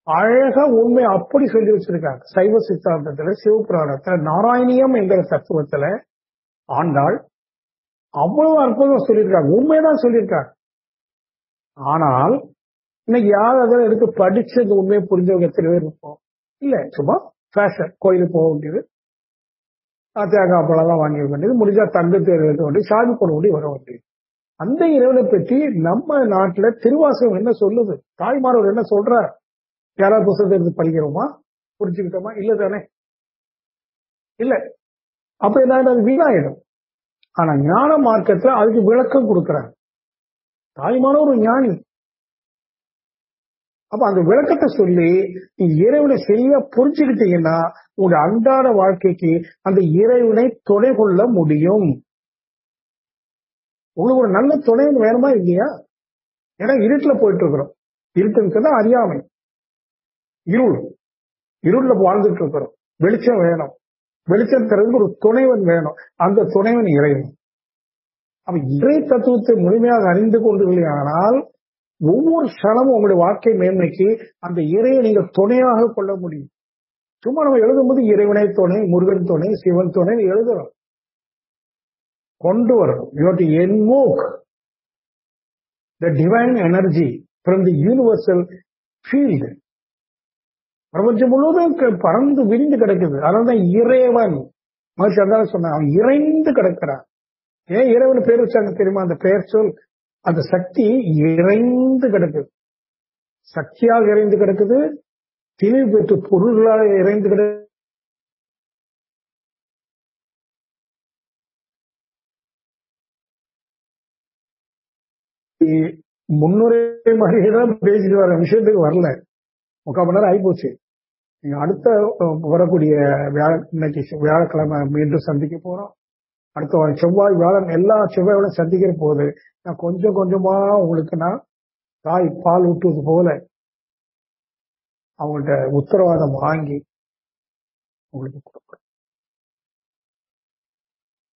அழகா உண்மை அப்படி சொல்லி வச்சிருக்காங்க. சைவ சித்தாந்தத்துல சிவபுராணத்துல நாராயணியம் என்கிற தத்துவத்துல ஆண்டாள் அவ்வளவு அற்புதம் சொல்லியிருக்காங்க. உண்மைதான் சொல்லியிருக்காங்க. ஆனால் இன்னைக்கு யார் அதெல்லாம் எடுத்து படிச்சு அந்த உண்மையை புரிஞ்சவங்க எத்தனை பேர் இருப்போம்? இல்ல சும்மா ஃபேஷன் கோயிலுக்கு போக வேண்டியது தேங்காய் பழம் வாங்கி வேண்டியது முடிஞ்சா தங்கத்தேர் தேர் வேண்டியது சாமி போட வேண்டியது வர வேண்டியது. அந்த இறைவனை பற்றி நம்ம நாட்டுல திருவாசகம் என்ன சொல்லுது? தாய்மாரவர் என்ன சொல்ற யாராவது புத்தகத்தை எடுத்து படிக்கிறோமா? புரிஞ்சுக்கிட்டோமா? இல்ல தானே இல்ல. அப்ப என்ன அது வீணாயிடும். ஆனா ஞான மார்க்கத்துல அதுக்கு விளக்கம் கொடுக்கிறாங்க தாய்மான ஒரு ஞானி. அப்ப அந்த விளக்கத்தை சொல்லி நீ இறைவனை சரியா புரிஞ்சுக்கிட்டீங்கன்னா உங்க அன்றாட வாழ்க்கைக்கு அந்த இறைவனை துணை கொள்ள முடியும். உங்களுக்கு ஒரு நல்ல துணைவன் வேணுமா இல்லையா? ஏன்னா இருட்டில் போயிட்டு இருக்கிறோம் இருட்டுங்கிறது அறியாமை. இருள். இருள வாழ்ந்துட்டு இருக்கிறோம் வெளிச்சம் வேணும். வெளிச்சம் தரதுக்கு ஒரு துணைவன் வேணும். அந்த துணைவன் இறைவன். அப்ப இறை தத்துவத்தை முழுமையாக அறிந்து கொண்டீர்களானால் ஆனால் ஒவ்வொரு க்ஷணமும் உங்களுடைய வாழ்க்கை மேன்மைக்கு அந்த இறையை நீங்கள் துணையாக கொள்ள முடியும். சும்மா நம்ம எழுதும்போது இறைவனை துணை முருகன் துணை சிவன் துணை எழுதுறோம். கொண்டு வரணும் you to invoke the divine energy from the universal field பிரபஞ்சம் முழுவதும் பறந்து விரிந்து கிடக்குது. அதனால்தான் இறைவன் மகிழ்ச்சி அதான் சொன்னான் அவன் இறைந்து கிடக்கிறான். ஏன் இறைவன் பேர் வச்சாங்க தெரியுமா? அந்த பெயர் சொல் அந்த சக்தி இறைந்து கிடக்குது. சக்தியால் இறைந்து கிடக்குது திணிவு பெற்று பொருள்களாக இறைந்து கிடக்கு முன்னுரை மாதிரியே தான் பேசிட்டு வர விஷயத்துக்கு வரல. முக்கால் மணி நேரம் ஆகிப்போச்சு நீங்கள் அடுத்த வரக்கூடிய வியாழ இன்னைக்கு வியாழக்கிழமை மீண்டும் சந்திக்க போகிறோம் அடுத்த வாரம் செவ்வாய் வியாழன் எல்லா செவ்வாயோட சந்திக்கிற போது நான் கொஞ்சம் கொஞ்சமா உங்களுக்கு நான் தாய் பால் ஊட்டுவது போல அவங்கள்ட்ட உத்தரவாதம் வாங்கி உங்களுக்கு கொடுக்குறேன்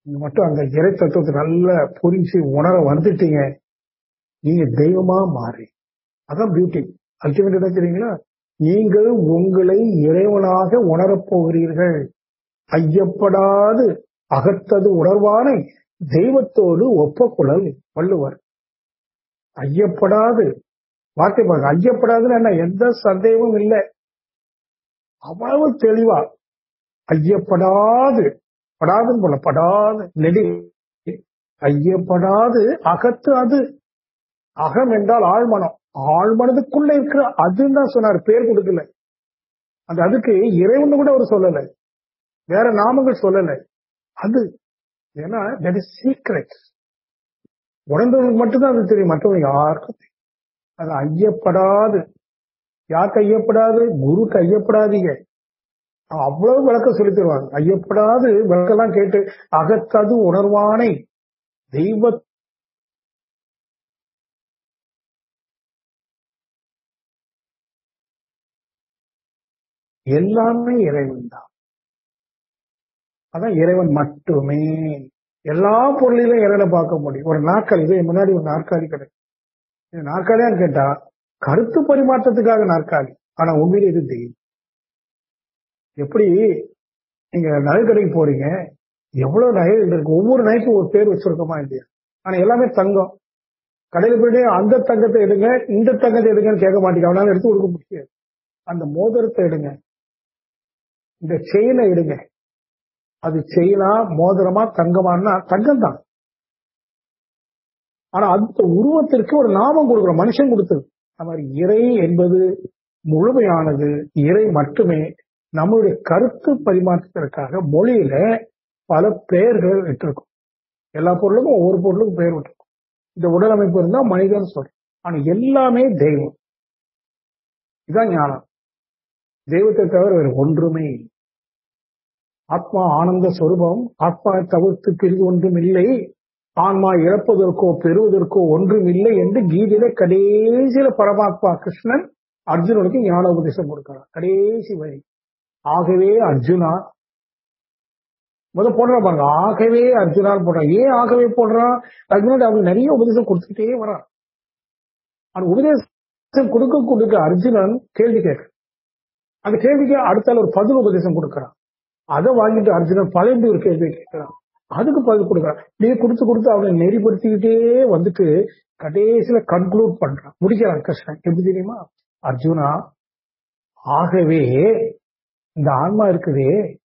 நீங்க மட்டும் அந்த இறை தத்துவத்தை நல்லா புரிஞ்சு உணர வந்துட்டீங்க. நீங்க தெய்வமா மாறி. அதான் பியூட்டி அல்டிமேட் என்ன தெரியுங்களா? நீங்கள் உங்களை இறைவனாக உணரப் போகிறீர்கள். ஐயப்படாது அகத்தது உணர்வானை தெய்வத்தோடு ஒப்பக்குழல் வள்ளுவர். ஐயப்படாது. வார்த்தை பாருங்க. ஐயப்படாதுன்னு என்ன? எந்த சந்தேகமும் இல்லை. அவ்வளவு தெளிவா. ஐயப்படாது. படாதுன்னு போல படாது. நெடி. ஐயப்படாது அகத்து அது. அகம் என்றால் ஆழ்மனம். ஆழ்மனதுக்குள்ள இருக்கிற அதுன்னு தான் சொன்னார். பேர் கொடுக்கல. அந்த அதுக்கு இறைவன் கூட அவர் சொல்லலை. வேற நாமங்கள் சொல்லலை. அது ஏன்னா தட் இஸ் சீக்ரெட் உணர்ந்தவங்களுக்கு மட்டும்தான் அது தெரியும். மற்றவங்க யாருக்கும் தெரியும். அது ஐயப்படாது. யாருக்கு ஐயப்படாது குருக்கு ஐயப்படாதீங்க அவ்வளவு விளக்கம் சொல்லி தருவாங்க. ஐயப்படாது விளக்கெல்லாம் கேட்டு அகத்தது உணர்வானை. தெய்வ எல்லாமே இறைவன் தான். அதான் இறைவன் மட்டுமே. எல்லா பொருளிலும் இறைவனை பார்க்க முடியும். ஒரு நாற்காலி இது முன்னாடி ஒரு நாற்காலி கிடைக்கும் இது நாற்காலியான்னு கேட்டா கருத்து பரிமாற்றத்துக்காக நாற்காலி. ஆனா உண்மையில இது தெய்வம். எப்படி நீங்க நகை கடைக்கு போறீங்க எவ்வளவு நகைகள் இருக்கு? ஒவ்வொரு நகைக்கும் ஒரு பேர் வச்சிருக்கோமா இல்லையா? ஆனா எல்லாமே தங்கம். கடையில் போயிட்டு அந்த தங்கத்தை எடுங்க இந்த தங்கத்தை எடுங்கன்னு கேட்க மாட்டேங்க. அவனால எடுத்து கொடுக்க முடியாது. அந்த மோதிரத்தை எடுங்க. இந்த செயினை எடுங்க. அது செயினா மோதிரமா தங்கமானா தங்கம் தான் ஆனா அந்த உருவத்திற்கு ஒரு நாமம் கொடுக்குறோம் மனுஷன் கொடுத்தது. அந்த மாதிரி இறை என்பது முழுமையானது இறை மட்டுமே. நம்மளுடைய கருத்து பரிமாற்றத்திற்காக மொழியில பல பெயர்கள் விட்டிருக்கும் எல்லா பொருளுக்கும் ஒவ்வொரு பொருளுக்கும் பெயர் விட்டுருக்கும். இந்த உடல் அமைப்பு இருந்தா மனிதன் சொல்றோம் ஆனா எல்லாமே தெய்வம். இதான் ஞானம். தெய்வத்தை தவிர வேறு ஒன்றுமே ஆத்மா ஆனந்த சொரூபம் ஆத்மா தவிர்த்து பிரிவு ஒன்றும் இல்லை. ஆன்மா இழப்பதற்கோ பெறுவதற்கோ ஒன்றும் இல்லை என்று கீதையில கடைசியில பரமாத்மா கிருஷ்ணன் அர்ஜுனனுக்கு ஞான உபதேசம் கொடுக்கிறார். கடைசி வரி. ஆகவே அர்ஜுனா முத போடுற பாருங்க. ஆகவே அர்ஜுனான்னு போடுறான். ஏன் ஆகவே போடுறான்? அர்ஜுனன் அவனுக்கு நிறைய உபதேசம் கொடுத்துட்டே வரான். அந்த உபதேசம் கொடுக்க கொடுக்க அர்ஜுனன் கேள்வி கேட்க அந்த கேள்விக்கு அடுத்தால ஒரு பதில் உபதேசம் கொடுக்கறான். அதை வாங்கிட்டு அர்ஜுனன் பதினஞ்சு ஒரு கேள்வி கேட்கிறான். அதுக்கு பதில் கொடுக்குறான். நீ கொடுத்து கொடுத்து அவனை நெறிப்படுத்திக்கிட்டே வந்துட்டு கடைசியில கன்க்ளூட் பண்றான். முடிக்கிறான் கிருஷ்ணன். எப்படி தெரியுமா? அர்ஜுனா ஆகவே இந்த ஆன்மா இருக்குதே.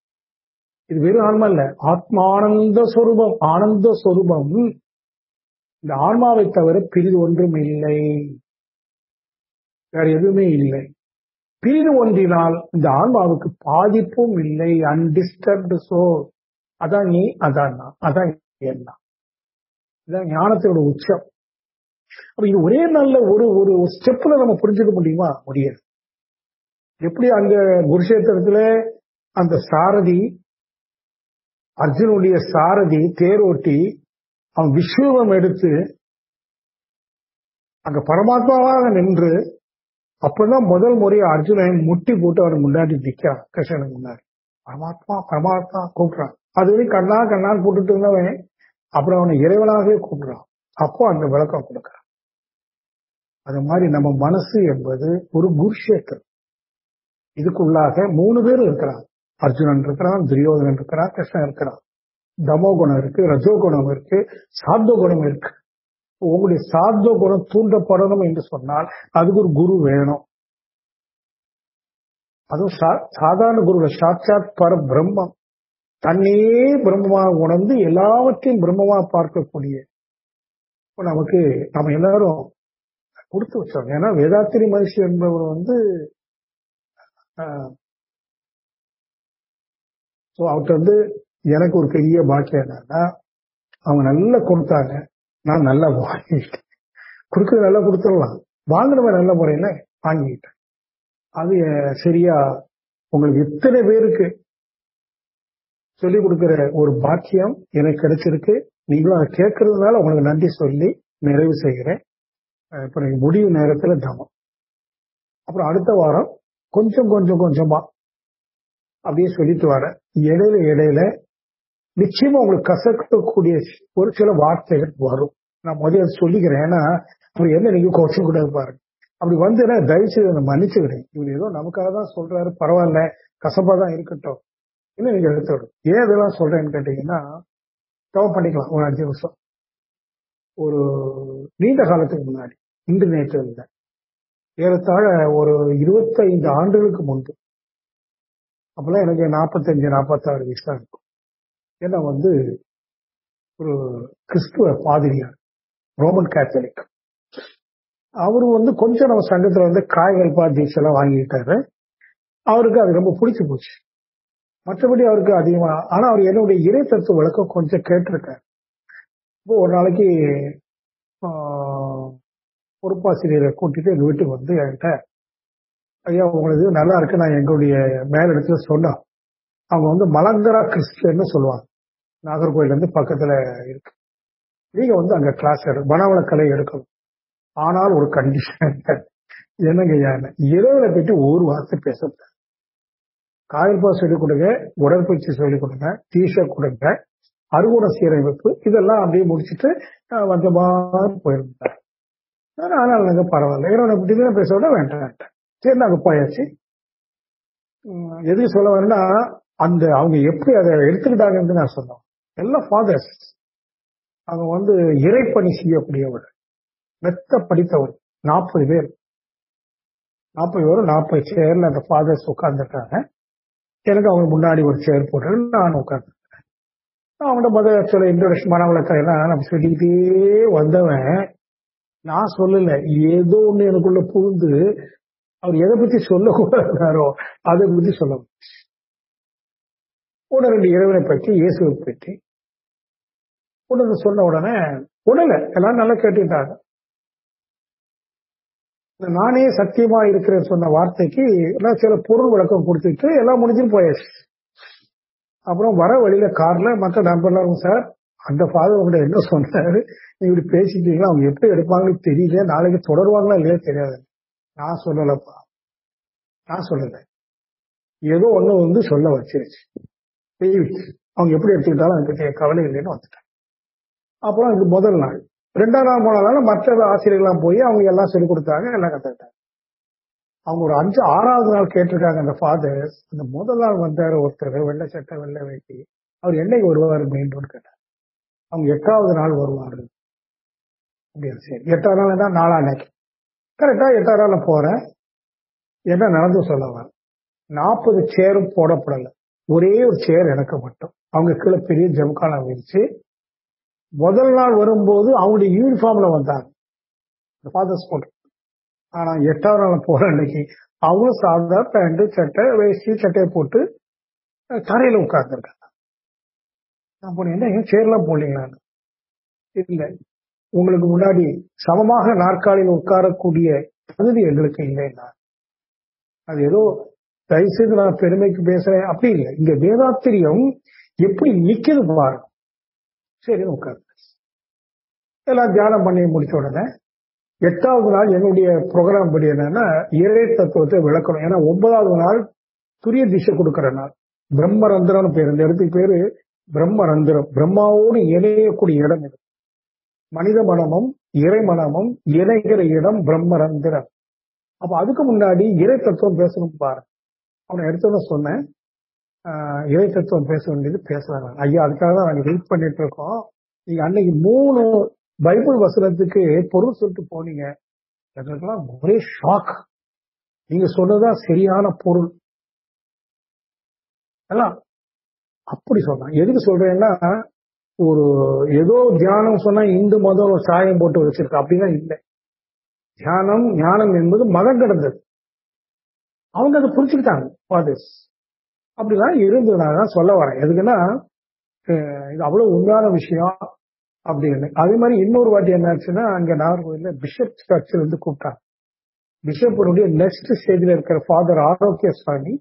இது வெறும் ஆன்மா இல்ல. ஆத்மானந்த சொரூபம் ஆனந்த சொரூபம். இந்த ஆன்மாவை தவிர பிரிது ஒன்றும் இல்லை. வேற எதுவுமே இல்லை. பிரிது ஒன்றினால் இந்த ஆன்மாவுக்கு பாதிப்பும் இல்லை அன்டிஸ்டர்ப்டு சோல் அதான் நீ அதான் நான் அதான் எல்லாம் இதான் ஞானத்தோட உச்சம். அப்ப இது ஒரே நல்ல ஒரு ஒரு ஸ்டெப்ல நம்ம புரிஞ்சுக்க முடியுமா? முடியாது. எப்படி அங்க குருஷேத்திரத்துல அந்த சாரதி அர்ஜுனுடைய சாரதி தேரோட்டி அவன் விஸ்வம் எடுத்து அங்க பரமாத்மாவாக நின்று அப்பதான் முதல் முறையை அர்ஜுனன் முட்டி போட்டு அவன் முன்னாடி நிக்கிறான் கிருஷ்ணனுக்கு முன்னாடி. பரமாத்மா பரமாத்மா கூப்பிடுறான். அது வரைக்கும் கண்ணா கண்ணான்னு போட்டுட்டு இருந்தவன் அப்புறம் அவனை இறைவனாகவே கூப்பிடுறான். அப்போ அந்த விளக்கம் கொடுக்குறான். அது மாதிரி நம்ம மனசு என்பது ஒரு குருஷேத்திரம். இதுக்குள்ளாக மூணு பேர் இருக்கிறான் அர்ஜுனன் இருக்கிறான் துரியோதனன் இருக்கிறான் கிருஷ்ணன் இருக்கிறான். தமோ குணம் இருக்கு ரஜோ குணம் இருக்கு சாத்த குணம் இருக்கு. உங்களுடைய சாத்த குணம் தூண்டப்படணும் என்று சொன்னால் அதுக்கு ஒரு குரு வேணும். அதுவும் சாதாரண குரு சாட்சாத் பர பிரம்மம். தன்னையே பிரம்மமாக உணர்ந்து எல்லாவற்றையும் பிரம்மமா பார்க்கக்கூடிய. நமக்கு நம்ம எல்லாரும் கொடுத்து வச்சோம். ஏன்னா வேதாத்திரி மகிழ்ச்சி என்பவர் வந்து ஸோ அவர்கிட்ட வந்து எனக்கு ஒரு பெரிய பாக்கியம் என்னன்னா அவங்க நல்லா கொடுத்தாங்க நான் நல்லா வாங்கிட்டேன். கொடுக்கறது நல்லா கொடுத்துடலாம். வாங்கினவன் நல்ல முறையில வாங்கிக்கிட்டேன். அது சரியா உங்களுக்கு எத்தனை பேருக்கு சொல்லிக் கொடுக்கிற ஒரு பாக்கியம் எனக்கு கிடைச்சிருக்கு. நீங்களும் அதை கேட்கறதுனால உங்களுக்கு நன்றி சொல்லி நிறைவு செய்கிறேன். இப்ப நீங்க முடிவு நேரத்துல தமம் அப்புறம் அடுத்த வாரம் கொஞ்சம் கொஞ்சம் கொஞ்சமா அப்படியே சொல்லிட்டு வரேன். இடையில இடையில நிச்சயமா உங்களுக்கு கசக்கக்கூடிய ஒரு சில வார்த்தைகள் வரும். நான் முதல்ல சொல்லிக்கிறேன். ஏன்னா அவர் என்ன நீங்க குறைச்சு கூட பாருங்க. அப்படி வந்து தயவு செய்து அதை மன்னிச்சுக்கிறேன் இவர் ஏதோ நமக்காக தான் சொல்றாரு. பரவாயில்ல. கசப்பா தான் இருக்கட்டும். இன்னும் நீங்க எடுத்துடும் ஏன் இதெல்லாம் சொல்றேன்னு கேட்டீங்கன்னா தவ பண்ணிக்கலாம். ஒரு அஞ்சு நிமிஷம். ஒரு நீண்ட காலத்துக்கு முன்னாடி இன்று நேற்று இல்லை. ஏறத்தாழ ஒரு இருபத்தைந்து ஆண்டுகளுக்கு முன்பு. அப்பெல்லாம் எனக்கு நாற்பத்தஞ்சு நாற்பத்தாறு வயசு தான் இருக்கும். ஏன்னா வந்து ஒரு கிறிஸ்துவ பாதிரியார் ரோமன் கேத்தலிக் அவரு வந்து கொஞ்சம் நம்ம சங்கத்துல வந்து காய்கறி பாத்தியஸ் எல்லாம் வாங்கிட்டாரு அவருக்கு அது ரொம்ப பிடிச்சு போச்சு. மற்றபடி அவருக்கு அதிகமா ஆனா அவர் என்னுடைய இறை தத்துவ விளக்கம் கொஞ்சம் கேட்டிருக்காரு. இப்போ ஒரு நாளைக்கு பொறுப்பாசிரியரை கூட்டிட்டு எங்க வீட்டுக்கு வந்து என்கிட்ட ஐயா உங்களுக்கு நல்லா இருக்கு நான் எங்களுடைய மேலிடத்துல சொன்னோம் அவங்க வந்து மலங்கரா கிறிஸ்டியன்னு சொல்லுவாங்க. நாகர்கோயிலேருந்து பக்கத்தில் இருக்கு. நீங்கள் வந்து அங்கே கிளாஸ் எடு மனவள கலை எடுக்கணும். ஆனால் ஒரு கண்டிஷன் (laughs) என்னங்க ஐயா இரவுல போயிட்டு ஒரு வார்த்தை பேசக்கூடாது. காயல்பா சொல்லிக் கொடுங்க உடற்பயிற்சி சொல்லிக் கொடுங்க டீஷர்ட் கொடுங்க அறுகுண சீரமைப்பு இதெல்லாம் அப்படியே முடிச்சுட்டு வந்த மாதிரி போயிருந்தார் ஆனால் நாங்கள் பரவாயில்ல. இரவு பற்றி தான் பேச விட வேண்டாம் சரி நாங்கள் போயாச்சு. எதுக்கு சொல்ல வேணும்னா அந்த அவங்க எப்படி அதை எடுத்துக்கிட்டாங்கன்னு நான் சொன்னோம் எல்லாம் ஃபாதர்ஸ் அவங்க வந்து இறைப்பணி செய்யக்கூடியவர் மெத்த படித்தவர் நாற்பது பேர். நாற்பது பேரும் நாற்பது சேர்ல அந்த ஃபாதர்ஸ் உட்கார்ந்துருக்காங்க. எனக்கு அவங்க முன்னாடி ஒரு சேர் போட்டு நான் உட்கார்ந்துருக்கேன் அவங்கள்ட்ட முதல்ல சில இன்ட்ரோடக்ஷன் மனவளக்கம் எல்லாம் நம்ம சொல்லிக்கிட்டே வந்தவன் நான் சொல்லல. ஏதோ ஒண்ணு எனக்குள்ள புகுந்து அவர் எதை பத்தி சொல்லக்கூடாதாரோ அதை பத்தி சொல்ல உணர்ந்து இறைவனை பற்றி இயேசுவை பற்றி உணர்ந்து சொன்ன உடனே உணல எல்லாம் நல்லா கேட்டுட்டாங்க நானே சத்தியமா இருக்கிறேன்னு சொன்ன வார்த்தைக்கு எல்லாம் சில பொருள் விளக்கம் கொடுத்துட்டு எல்லாம் முடிஞ்சுட்டு போயாச்சு. அப்புறம் வர வழியில கார்ல மற்ற நண்பர்களும் சார் அந்த ஃபாதர் உங்கள்கிட்ட என்ன சொன்னாரு? நீங்க இப்படி பேசிட்டீங்களா? அவங்க எப்படி எடுப்பாங்கன்னு தெரியல. நாளைக்கு தொடருவாங்களா இல்லையா தெரியாது. நான் சொல்லலப்பா. நான் சொல்லல. ஏதோ ஒண்ணு வந்து சொல்ல வச்சிருச்சு. செய்விச்சு. அவங்க எப்படி எடுத்துக்கிட்டாலும் எனக்கு கவலை இல்லைன்னு வந்துட்டேன் அப்புறம் இது முதல் நாள். ரெண்டாம் நாள் மூணாம் நாள் மற்ற ஆசிரியர்கள்லாம் போய் அவங்க எல்லாம் சொல்லிக் கொடுத்தாங்க எல்லாம் கத்துக்கிட்டாங்க. அவங்க ஒரு அஞ்சு ஆறாவது நாள் கேட்டிருக்காங்க அந்த ஃபாதர்ஸ் அந்த முதல் நாள் வந்தார் ஒருத்தர் வெள்ளை சட்டை வெள்ளை வேட்டி. அவர் என்னைக்கு வருவார் அப்படின்னு கேட்டார். அவங்க எட்டாவது நாள் வருவார். அப்படியா சரி. எட்டாவது நாள் என்ன? நாளா அன்னைக்கு. கரெக்டா எட்டாவது நாள் போகிறேன் போறேன். என்ன நடந்து சொல்ல நாற்பது சேரும் போடப்படலை. ஒரே ஒரு சேர் எனக்கு மட்டும். அவங்க கீழே பெரிய ஜம்காலம் விரிச்சு முதல் நாள் வரும்போது அவங்களுடைய யூனிஃபார்ம்ல வந்தாங்க. ஃபாதர்ஸ் போட்டு ஆனா எட்டாவது நாள் போற அன்னைக்கு அவங்களும் சாதா பேண்ட் சட்டை வேஷ்டி சட்டையை போட்டு தரையில உட்கார்ந்துருக்காங்க. நான் போனேன் என்ன சேர்லாம் போடலீங்களான்னு இல்லை உங்களுக்கு முன்னாடி சமமாக நாற்காலியில் உட்காரக்கூடிய தகுதி எங்களுக்கு இல்லைன்னா அது ஏதோ தயவுசெய்து நான் பெருமைக்கு பேசுறேன். அப்படி இல்லை. இங்க வேதாத்திரியம் எப்படி நிக்குது பாரு. சரி உட்காரு. எல்லாம் தியானம் பண்ணி முடிச்ச உடனே எட்டாவது நாள் என்னுடைய ப்ரோக்ராம் படி என்னன்னா இறை தத்துவத்தை விளக்கணும். ஏன்னா ஒன்பதாவது நாள் துரிய திசை கொடுக்கிற நாள். பிரம்மரந்திரம் பேர். இந்த இடத்துக்கு பேரு பிரம்மரந்திரம். பிரம்மாவோடு இணையக்கூடிய இடம் இது. மனித மனமும் இறை மனமும் இணைகிற இடம் பிரம்மரந்திரம். அப்ப அதுக்கு முன்னாடி இறை தத்துவம் பேசணும் பாரு. அவனை எடுத்தோன்னு சொன்னேன். இறை தத்துவம் பேச வேண்டியது பேசுறாங்க. ஐயா அதுக்காக தான் நாங்கள் வெயிட் பண்ணிட்டு இருக்கோம். நீங்க அன்னைக்கு மூணு பைபிள் வசனத்துக்கு பொருள் சொல்லிட்டு போனீங்க. எங்களுக்கெல்லாம் ஒரே ஷாக் நீங்க சொன்னதுதான் சரியான பொருள். எல்லாம் அப்படி சொன்னான். எதுக்கு சொல்றேன்னா ஒரு ஏதோ தியானம் சொன்னா இந்து மதம் சாயம் போட்டு வச்சிருக்கு. அப்படின்னா இல்லை. தியானம் ஞானம் என்பது மதம் கிடந்தது. அவங்க அதை புரிச்சுக்கிட்டாங்க ஃபாதர்ஸ் அப்படிதான் இருந்ததுனால நான் தான் சொல்ல வரேன். எதுக்குன்னா இது அவ்வளவு உண்மையான விஷயம் அப்படின்னு. அதே மாதிரி இன்னொரு வாட்டி என்ன ஆச்சுன்னா அங்க நாகர்கோவில்ல பிஷப் சர்ச்சில் இருந்து கூப்பிட்டாங்க. பிஷப்புடைய நெக்ஸ்ட் ஸ்டேஜ்ல இருக்கிற ஃபாதர் ஆரோக்கிய சுவாமி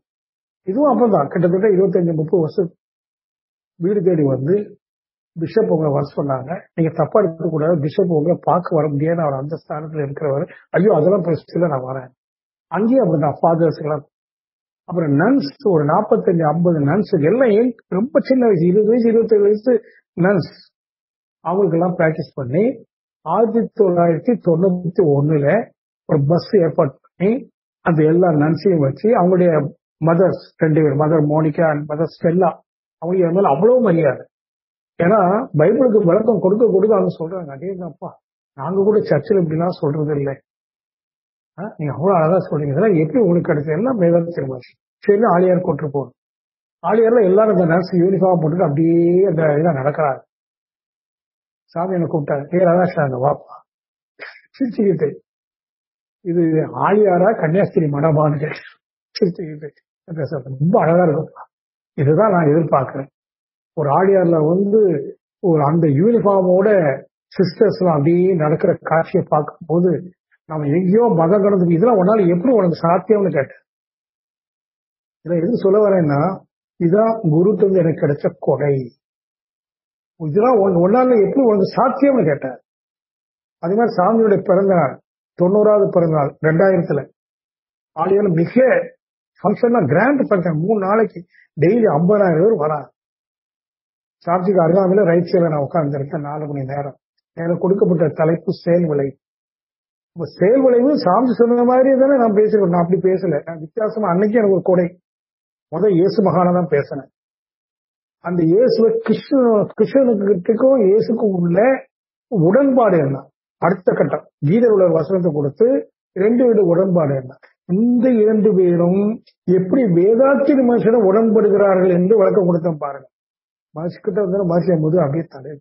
இதுவும் அப்பதான் கிட்டத்தட்ட இருபத்தஞ்சு முப்பது வருஷம் வீடு தேடி வந்து பிஷப் உங்களை வர சொன்னாங்க. நீங்க தப்பா எடுக்கக்கூடாது பிஷப் உங்களை பார்க்க வர முடியாது அவர் அந்த ஸ்தானத்துல இருக்கிறவர். ஐயோ அதெல்லாம் பிரச்சனை நான் வரேன். அங்கேயும் அப்படிதான் ஃபாதர்ஸ் எல்லாம் அப்புறம் நன்ஸ் ஒரு நாற்பத்தஞ்சு ஐம்பது நன்ஸ் எல்லாம் ரொம்ப சின்ன வயசு இருபது வயசு இருபத்தேழு வயசு நன்ஸ் அவங்களுக்கெல்லாம் ப்ராக்டிஸ் பண்ணி ஆயிரத்தி தொள்ளாயிரத்தி தொண்ணூத்தி ஒண்ணுல ஒரு பஸ் ஏற்பாடு பண்ணி அந்த எல்லா நன்ஸையும் வச்சு அவங்களுடைய மதர்ஸ் ரெண்டு பேர் mother Monica and mother Stella அவங்களுக்கு என் மேல அவ்வளவு மரியாதை. ஏன்னா பைபிளுக்கு விளக்கம் கொடுக்க கொடுக்க அவங்க சொல்றாங்க அடேங்கப்பா நாங்க கூட சர்ச்சில் இப்படிலாம் சொல்றது இல்லை நீங்க அவ்வளவு அழகா சொல்றீங்க. இதெல்லாம் எப்படி உங்களுக்கு கிடைச்சது? எல்லாம் வேதாந்திர பாஷை சரி ஆலியார் கொண்டு போகணும். ஆலியார்ல எல்லாரும் இந்த நர்ஸ் யூனிஃபார்ம் போட்டுட்டு அப்படியே அந்த இதான் நடக்கிறாரு சாமி என்ன கூப்பிட்டாரு. ஏ ராதாகிருஷ்ணா வாப்பா. சிரிச்சுக்கிட்டு இது ஆலியாரா கன்னியாஸ்திரி மடமான்னு கேட்டு சிரிச்சுக்கிட்டு பேசுறது ரொம்ப அழகா இருக்கும்ப்பா. இதுதான் நான் எதிர்பார்க்கிறேன். ஒரு ஆலியார்ல வந்து ஒரு அந்த யூனிஃபார்மோட சிஸ்டர்ஸ் எல்லாம் அப்படியே நடக்கிற காட்சியை பார்க்கும்போது நம்ம எங்கேயோ மதம் கடந்து இதெல்லாம் உன்னால எப்படி உனக்கு சாத்தியம்னு கேட்டேன். இதை எது சொல்ல வரேன்னா இதுதான் குரு தந்து எனக்கு கிடைச்ச கொடை. இதெல்லாம் ஒன்னால எப்படி உனக்கு சாத்தியம்னு கேட்டேன். அதே மாதிரி சாமியுடைய பிறந்த நாள் தொண்ணூறாவது பிறந்த நாள் ரெண்டாயிரத்துல. ஆலியால மிக ஃபங்க்ஷன்லாம் கிராண்ட் ஃபங்க்ஷன் மூணு நாளைக்கு டெய்லி ஐம்பதாயிரம் பேர் வரா சார்ஜுக்கு அருகாமையில ரைட் சைடில் நான் உட்கார்ந்துருக்கேன் நாலு மணி நேரம். எனக்கு கொடுக்கப்பட்ட தலைப்பு செயல் விளைவு செயல் விளைவு சாமி சொன்ன மாதிரி தானே நான் பேசுறேன் நான் அப்படி பேசல. நான் வித்தியாசமா அன்னைக்கு எனக்கு ஒரு கொடை. முதல் இயேசு மகான தான் பேசினேன். அந்த இயேசுவ கிருஷ்ண கிருஷ்ணனுக்கும் இயேசுக்கும் உள்ள உடன்பாடு என்ன? அடுத்த கட்டம். கீதர் உள்ள வசனத்தை கொடுத்து ரெண்டு வீடு உடன்பாடு என்ன? இந்த இரண்டு பேரும் எப்படி வேதாத்தி மனுஷனை உடன்படுகிறார்கள் என்று வழக்கம் கொடுத்தோம் பாருங்க. மனுஷ கிட்ட வந்து மனுஷன் போது அப்படியே தலை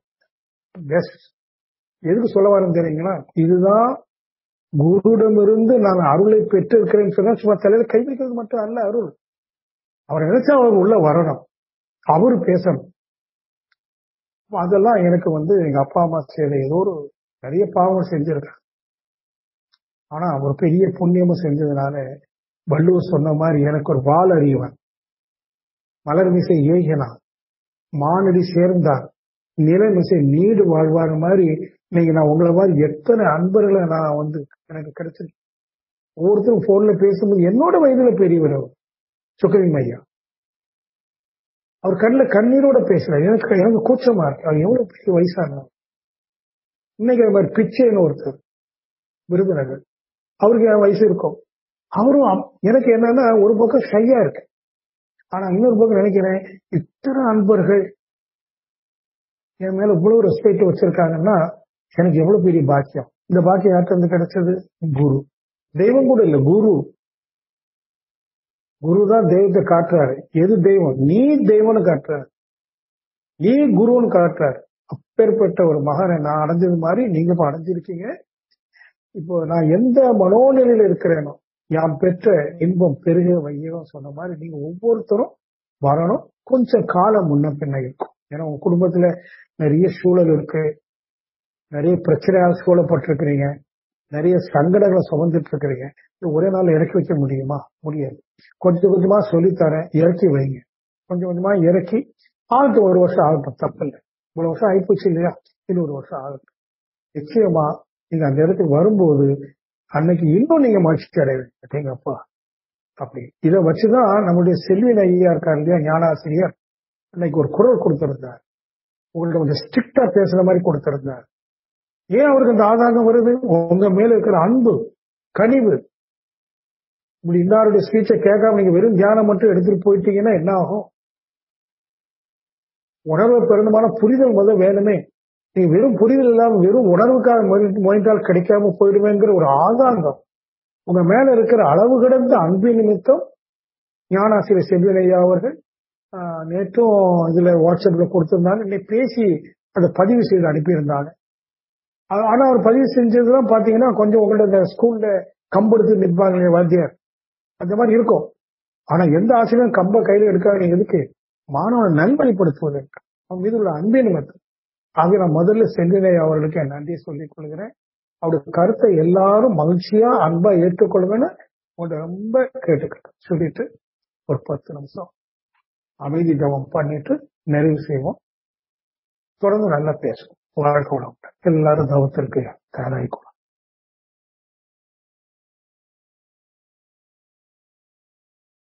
பெஸ்ட் எதுக்கு சொல்ல வரேன்னு தெரியுங்களா? இதுதான் குருடமிருந்து நான் அருளை பெற்றிருக்கிறேன்னு சொன்னா சும்மா தலையில கை வைக்கிறது மட்டும் அல்ல அருள். அவர் நினைச்சா அவர் உள்ள வரணும். அவரு பேசணும். அதெல்லாம் எனக்கு வந்து எங்க அப்பா அம்மா செய்த ஏதோ ஒரு நிறைய பாவம் செஞ்சிருக்கேன் ஆனா ஒரு பெரிய புண்ணியமும் செஞ்சதுனால வள்ளுவர் சொன்ன மாதிரி எனக்கு ஒரு வால் அறிவன். மலர் மிசை ஏகினான். மானடி சேர்ந்தார் நிலைமிசை நீடு வாழ்வாங்க மாதிரி இன்னைக்கு நான் உங்களை மாதிரி எத்தனை அன்பர்களை நான் வந்து எனக்கு கிடைச்சிருக்கு. ஒவ்வொருத்தரும் போன்ல பேசும்போது என்னோட வயதுல பெரியவர் அவர் சுக்கரின் ஐயா. அவர் கண்ணில் கண்ணீரோட பேசுறாரு. எனக்கு எனக்கு கூச்சமா இருக்கு. அவர் எவ்வளவு பெரிய வயசானவர் இன்னைக்கு அது மாதிரி பிச்சைன்னு ஒருத்தர் விருதுநகர். அவருக்கு என் வயசு இருக்கும். அவரும் எனக்கு என்னன்னா ஒரு பக்கம் ஷையா இருக்கு. ஆனா இன்னொரு பக்கம் நினைக்கிறேன் இத்தனை அன்பர்கள் என் மேல இவ்வளவு ரெஸ்பெக்ட் வச்சிருக்காங்கன்னா எனக்கு எவ்வளவு பெரிய பாக்கியம்? இந்த பாக்கியம் யார்கிட்ட வந்து கிடைச்சது? குரு. தெய்வம் கூட இல்ல குரு. குரு தான் தெய்வத்தை காட்டுறாரு. எது தெய்வம்? நீ தெய்வம்னு காட்டுறாரு. நீ குருன்னு காட்டுறாரு. அப்பேற்பட்ட ஒரு மகனை நான் அடைஞ்சது மாதிரி நீங்க இப்ப அடைஞ்சிருக்கீங்க. இப்போ நான் எந்த மனோநிலையில இருக்கிறேனோ யான் பெற்ற இன்பம் பெருக வையகம் சொன்ன மாதிரி நீங்க ஒவ்வொருத்தரும் வரணும். கொஞ்சம் காலம் முன்ன பின்ன இருக்கும். ஏன்னா உங்க குடும்பத்துல நிறைய சூழல் இருக்கு. நிறைய பிரச்சனையால் சூழப்பட்டிருக்கிறீங்க. நிறைய சங்கடங்களை சுமந்துட்டு இருக்கிறீங்க ஒரே நாள் இறக்கி வைக்க முடியுமா? முடியாது. கொஞ்சம் கொஞ்சமா சொல்லித்தரேன். இறக்கி வைங்க. கொஞ்சம் கொஞ்சமா இறக்கி ஆகட்டும் ஒரு வருஷம் ஆகட்டும். தப்பில்லை. இவ்வளவு வருஷம் ஆயிப்போச்சு இல்லையா? இன்னொரு வருஷம் ஆகட்டும். நிச்சயமா நீங்க அந்த இடத்துக்கு வரும்போது அன்னைக்கு இன்னும் நீங்க மகிழ்ச்சி அடைவீங்க எங்கப்பா அப்படி. இதை வச்சுதான் நம்முடைய செல்வின் ஐயா இருக்கார் இல்லையா? ஞானாசிரியர். அன்னைக்கு ஒரு குரல் கொடுத்திருந்தார். உங்களுக்கு கொஞ்சம் ஸ்ட்ரிக்டா பேசுற மாதிரி கொடுத்திருந்தார். ஏன் அவருக்கு அந்த ஆதாரம் வருது? உங்க மேல இருக்கிற அன்பு கனிவு. இப்படி இன்னாருடைய ஸ்பீச்சை கேட்காம நீங்க வெறும் தியானம் மட்டும் எடுத்துட்டு போயிட்டீங்கன்னா என்ன ஆகும்? உணர்வு பெருந்தமான புரிதல் முதல் வேணுமே. நீ வெறும் புரிதல் இல்லாம வெறும் உணர்வுக்காக முயன்றால் கிடைக்காம போயிடுவேங்கிற ஒரு ஆதாங்கம் உங்க மேல இருக்கிற அளவு கிடந்த அன்பின் நிமித்தம் ஞானாசிரியர் செல்வினையா அவர்கள் நேற்றும் இதுல வாட்ஸ்அப்ல கொடுத்திருந்தாங்க. இன்னைக்கு பேசி அதை பதிவு செய்து அனுப்பியிருந்தாங்க. ஆனா அவர் பதிவு செஞ்சதுதான் பாத்தீங்கன்னா கொஞ்சம் உங்கள்ட்ட இந்த ஸ்கூல்ல கம்பெடுத்து நிற்பாங்க வாத்தியார். அந்த மாதிரி இருக்கும். ஆனா எந்த ஆசிரியரும் கம்ப கையில எடுக்காங்க எதுக்கு? மாணவனை நண்பனைப்படுத்துவது. அவன் மீது உள்ள அன்பின் நிமித்தம் ஆக நான் முதல்ல செல்வினை அவர்களுக்கு என் நன்றி சொல்லிக் கொள்கிறேன். அவருடைய கருத்தை எல்லாரும் மகிழ்ச்சியா அன்பா ஏற்றுக்கொள்வேன்னு உங்கள்ட்ட ரொம்ப கேட்டுக்கிட்டேன் சொல்லிட்டு ஒரு பத்து நிமிஷம். அமைதி ஜபம் பண்ணிட்டு நிறைவு செய்வோம். தொடர்ந்து நல்லா பேசுவோம். வாழ்க்கை வளம் எல்லாரும் தவத்திற்கு தயாராகிக்கணும்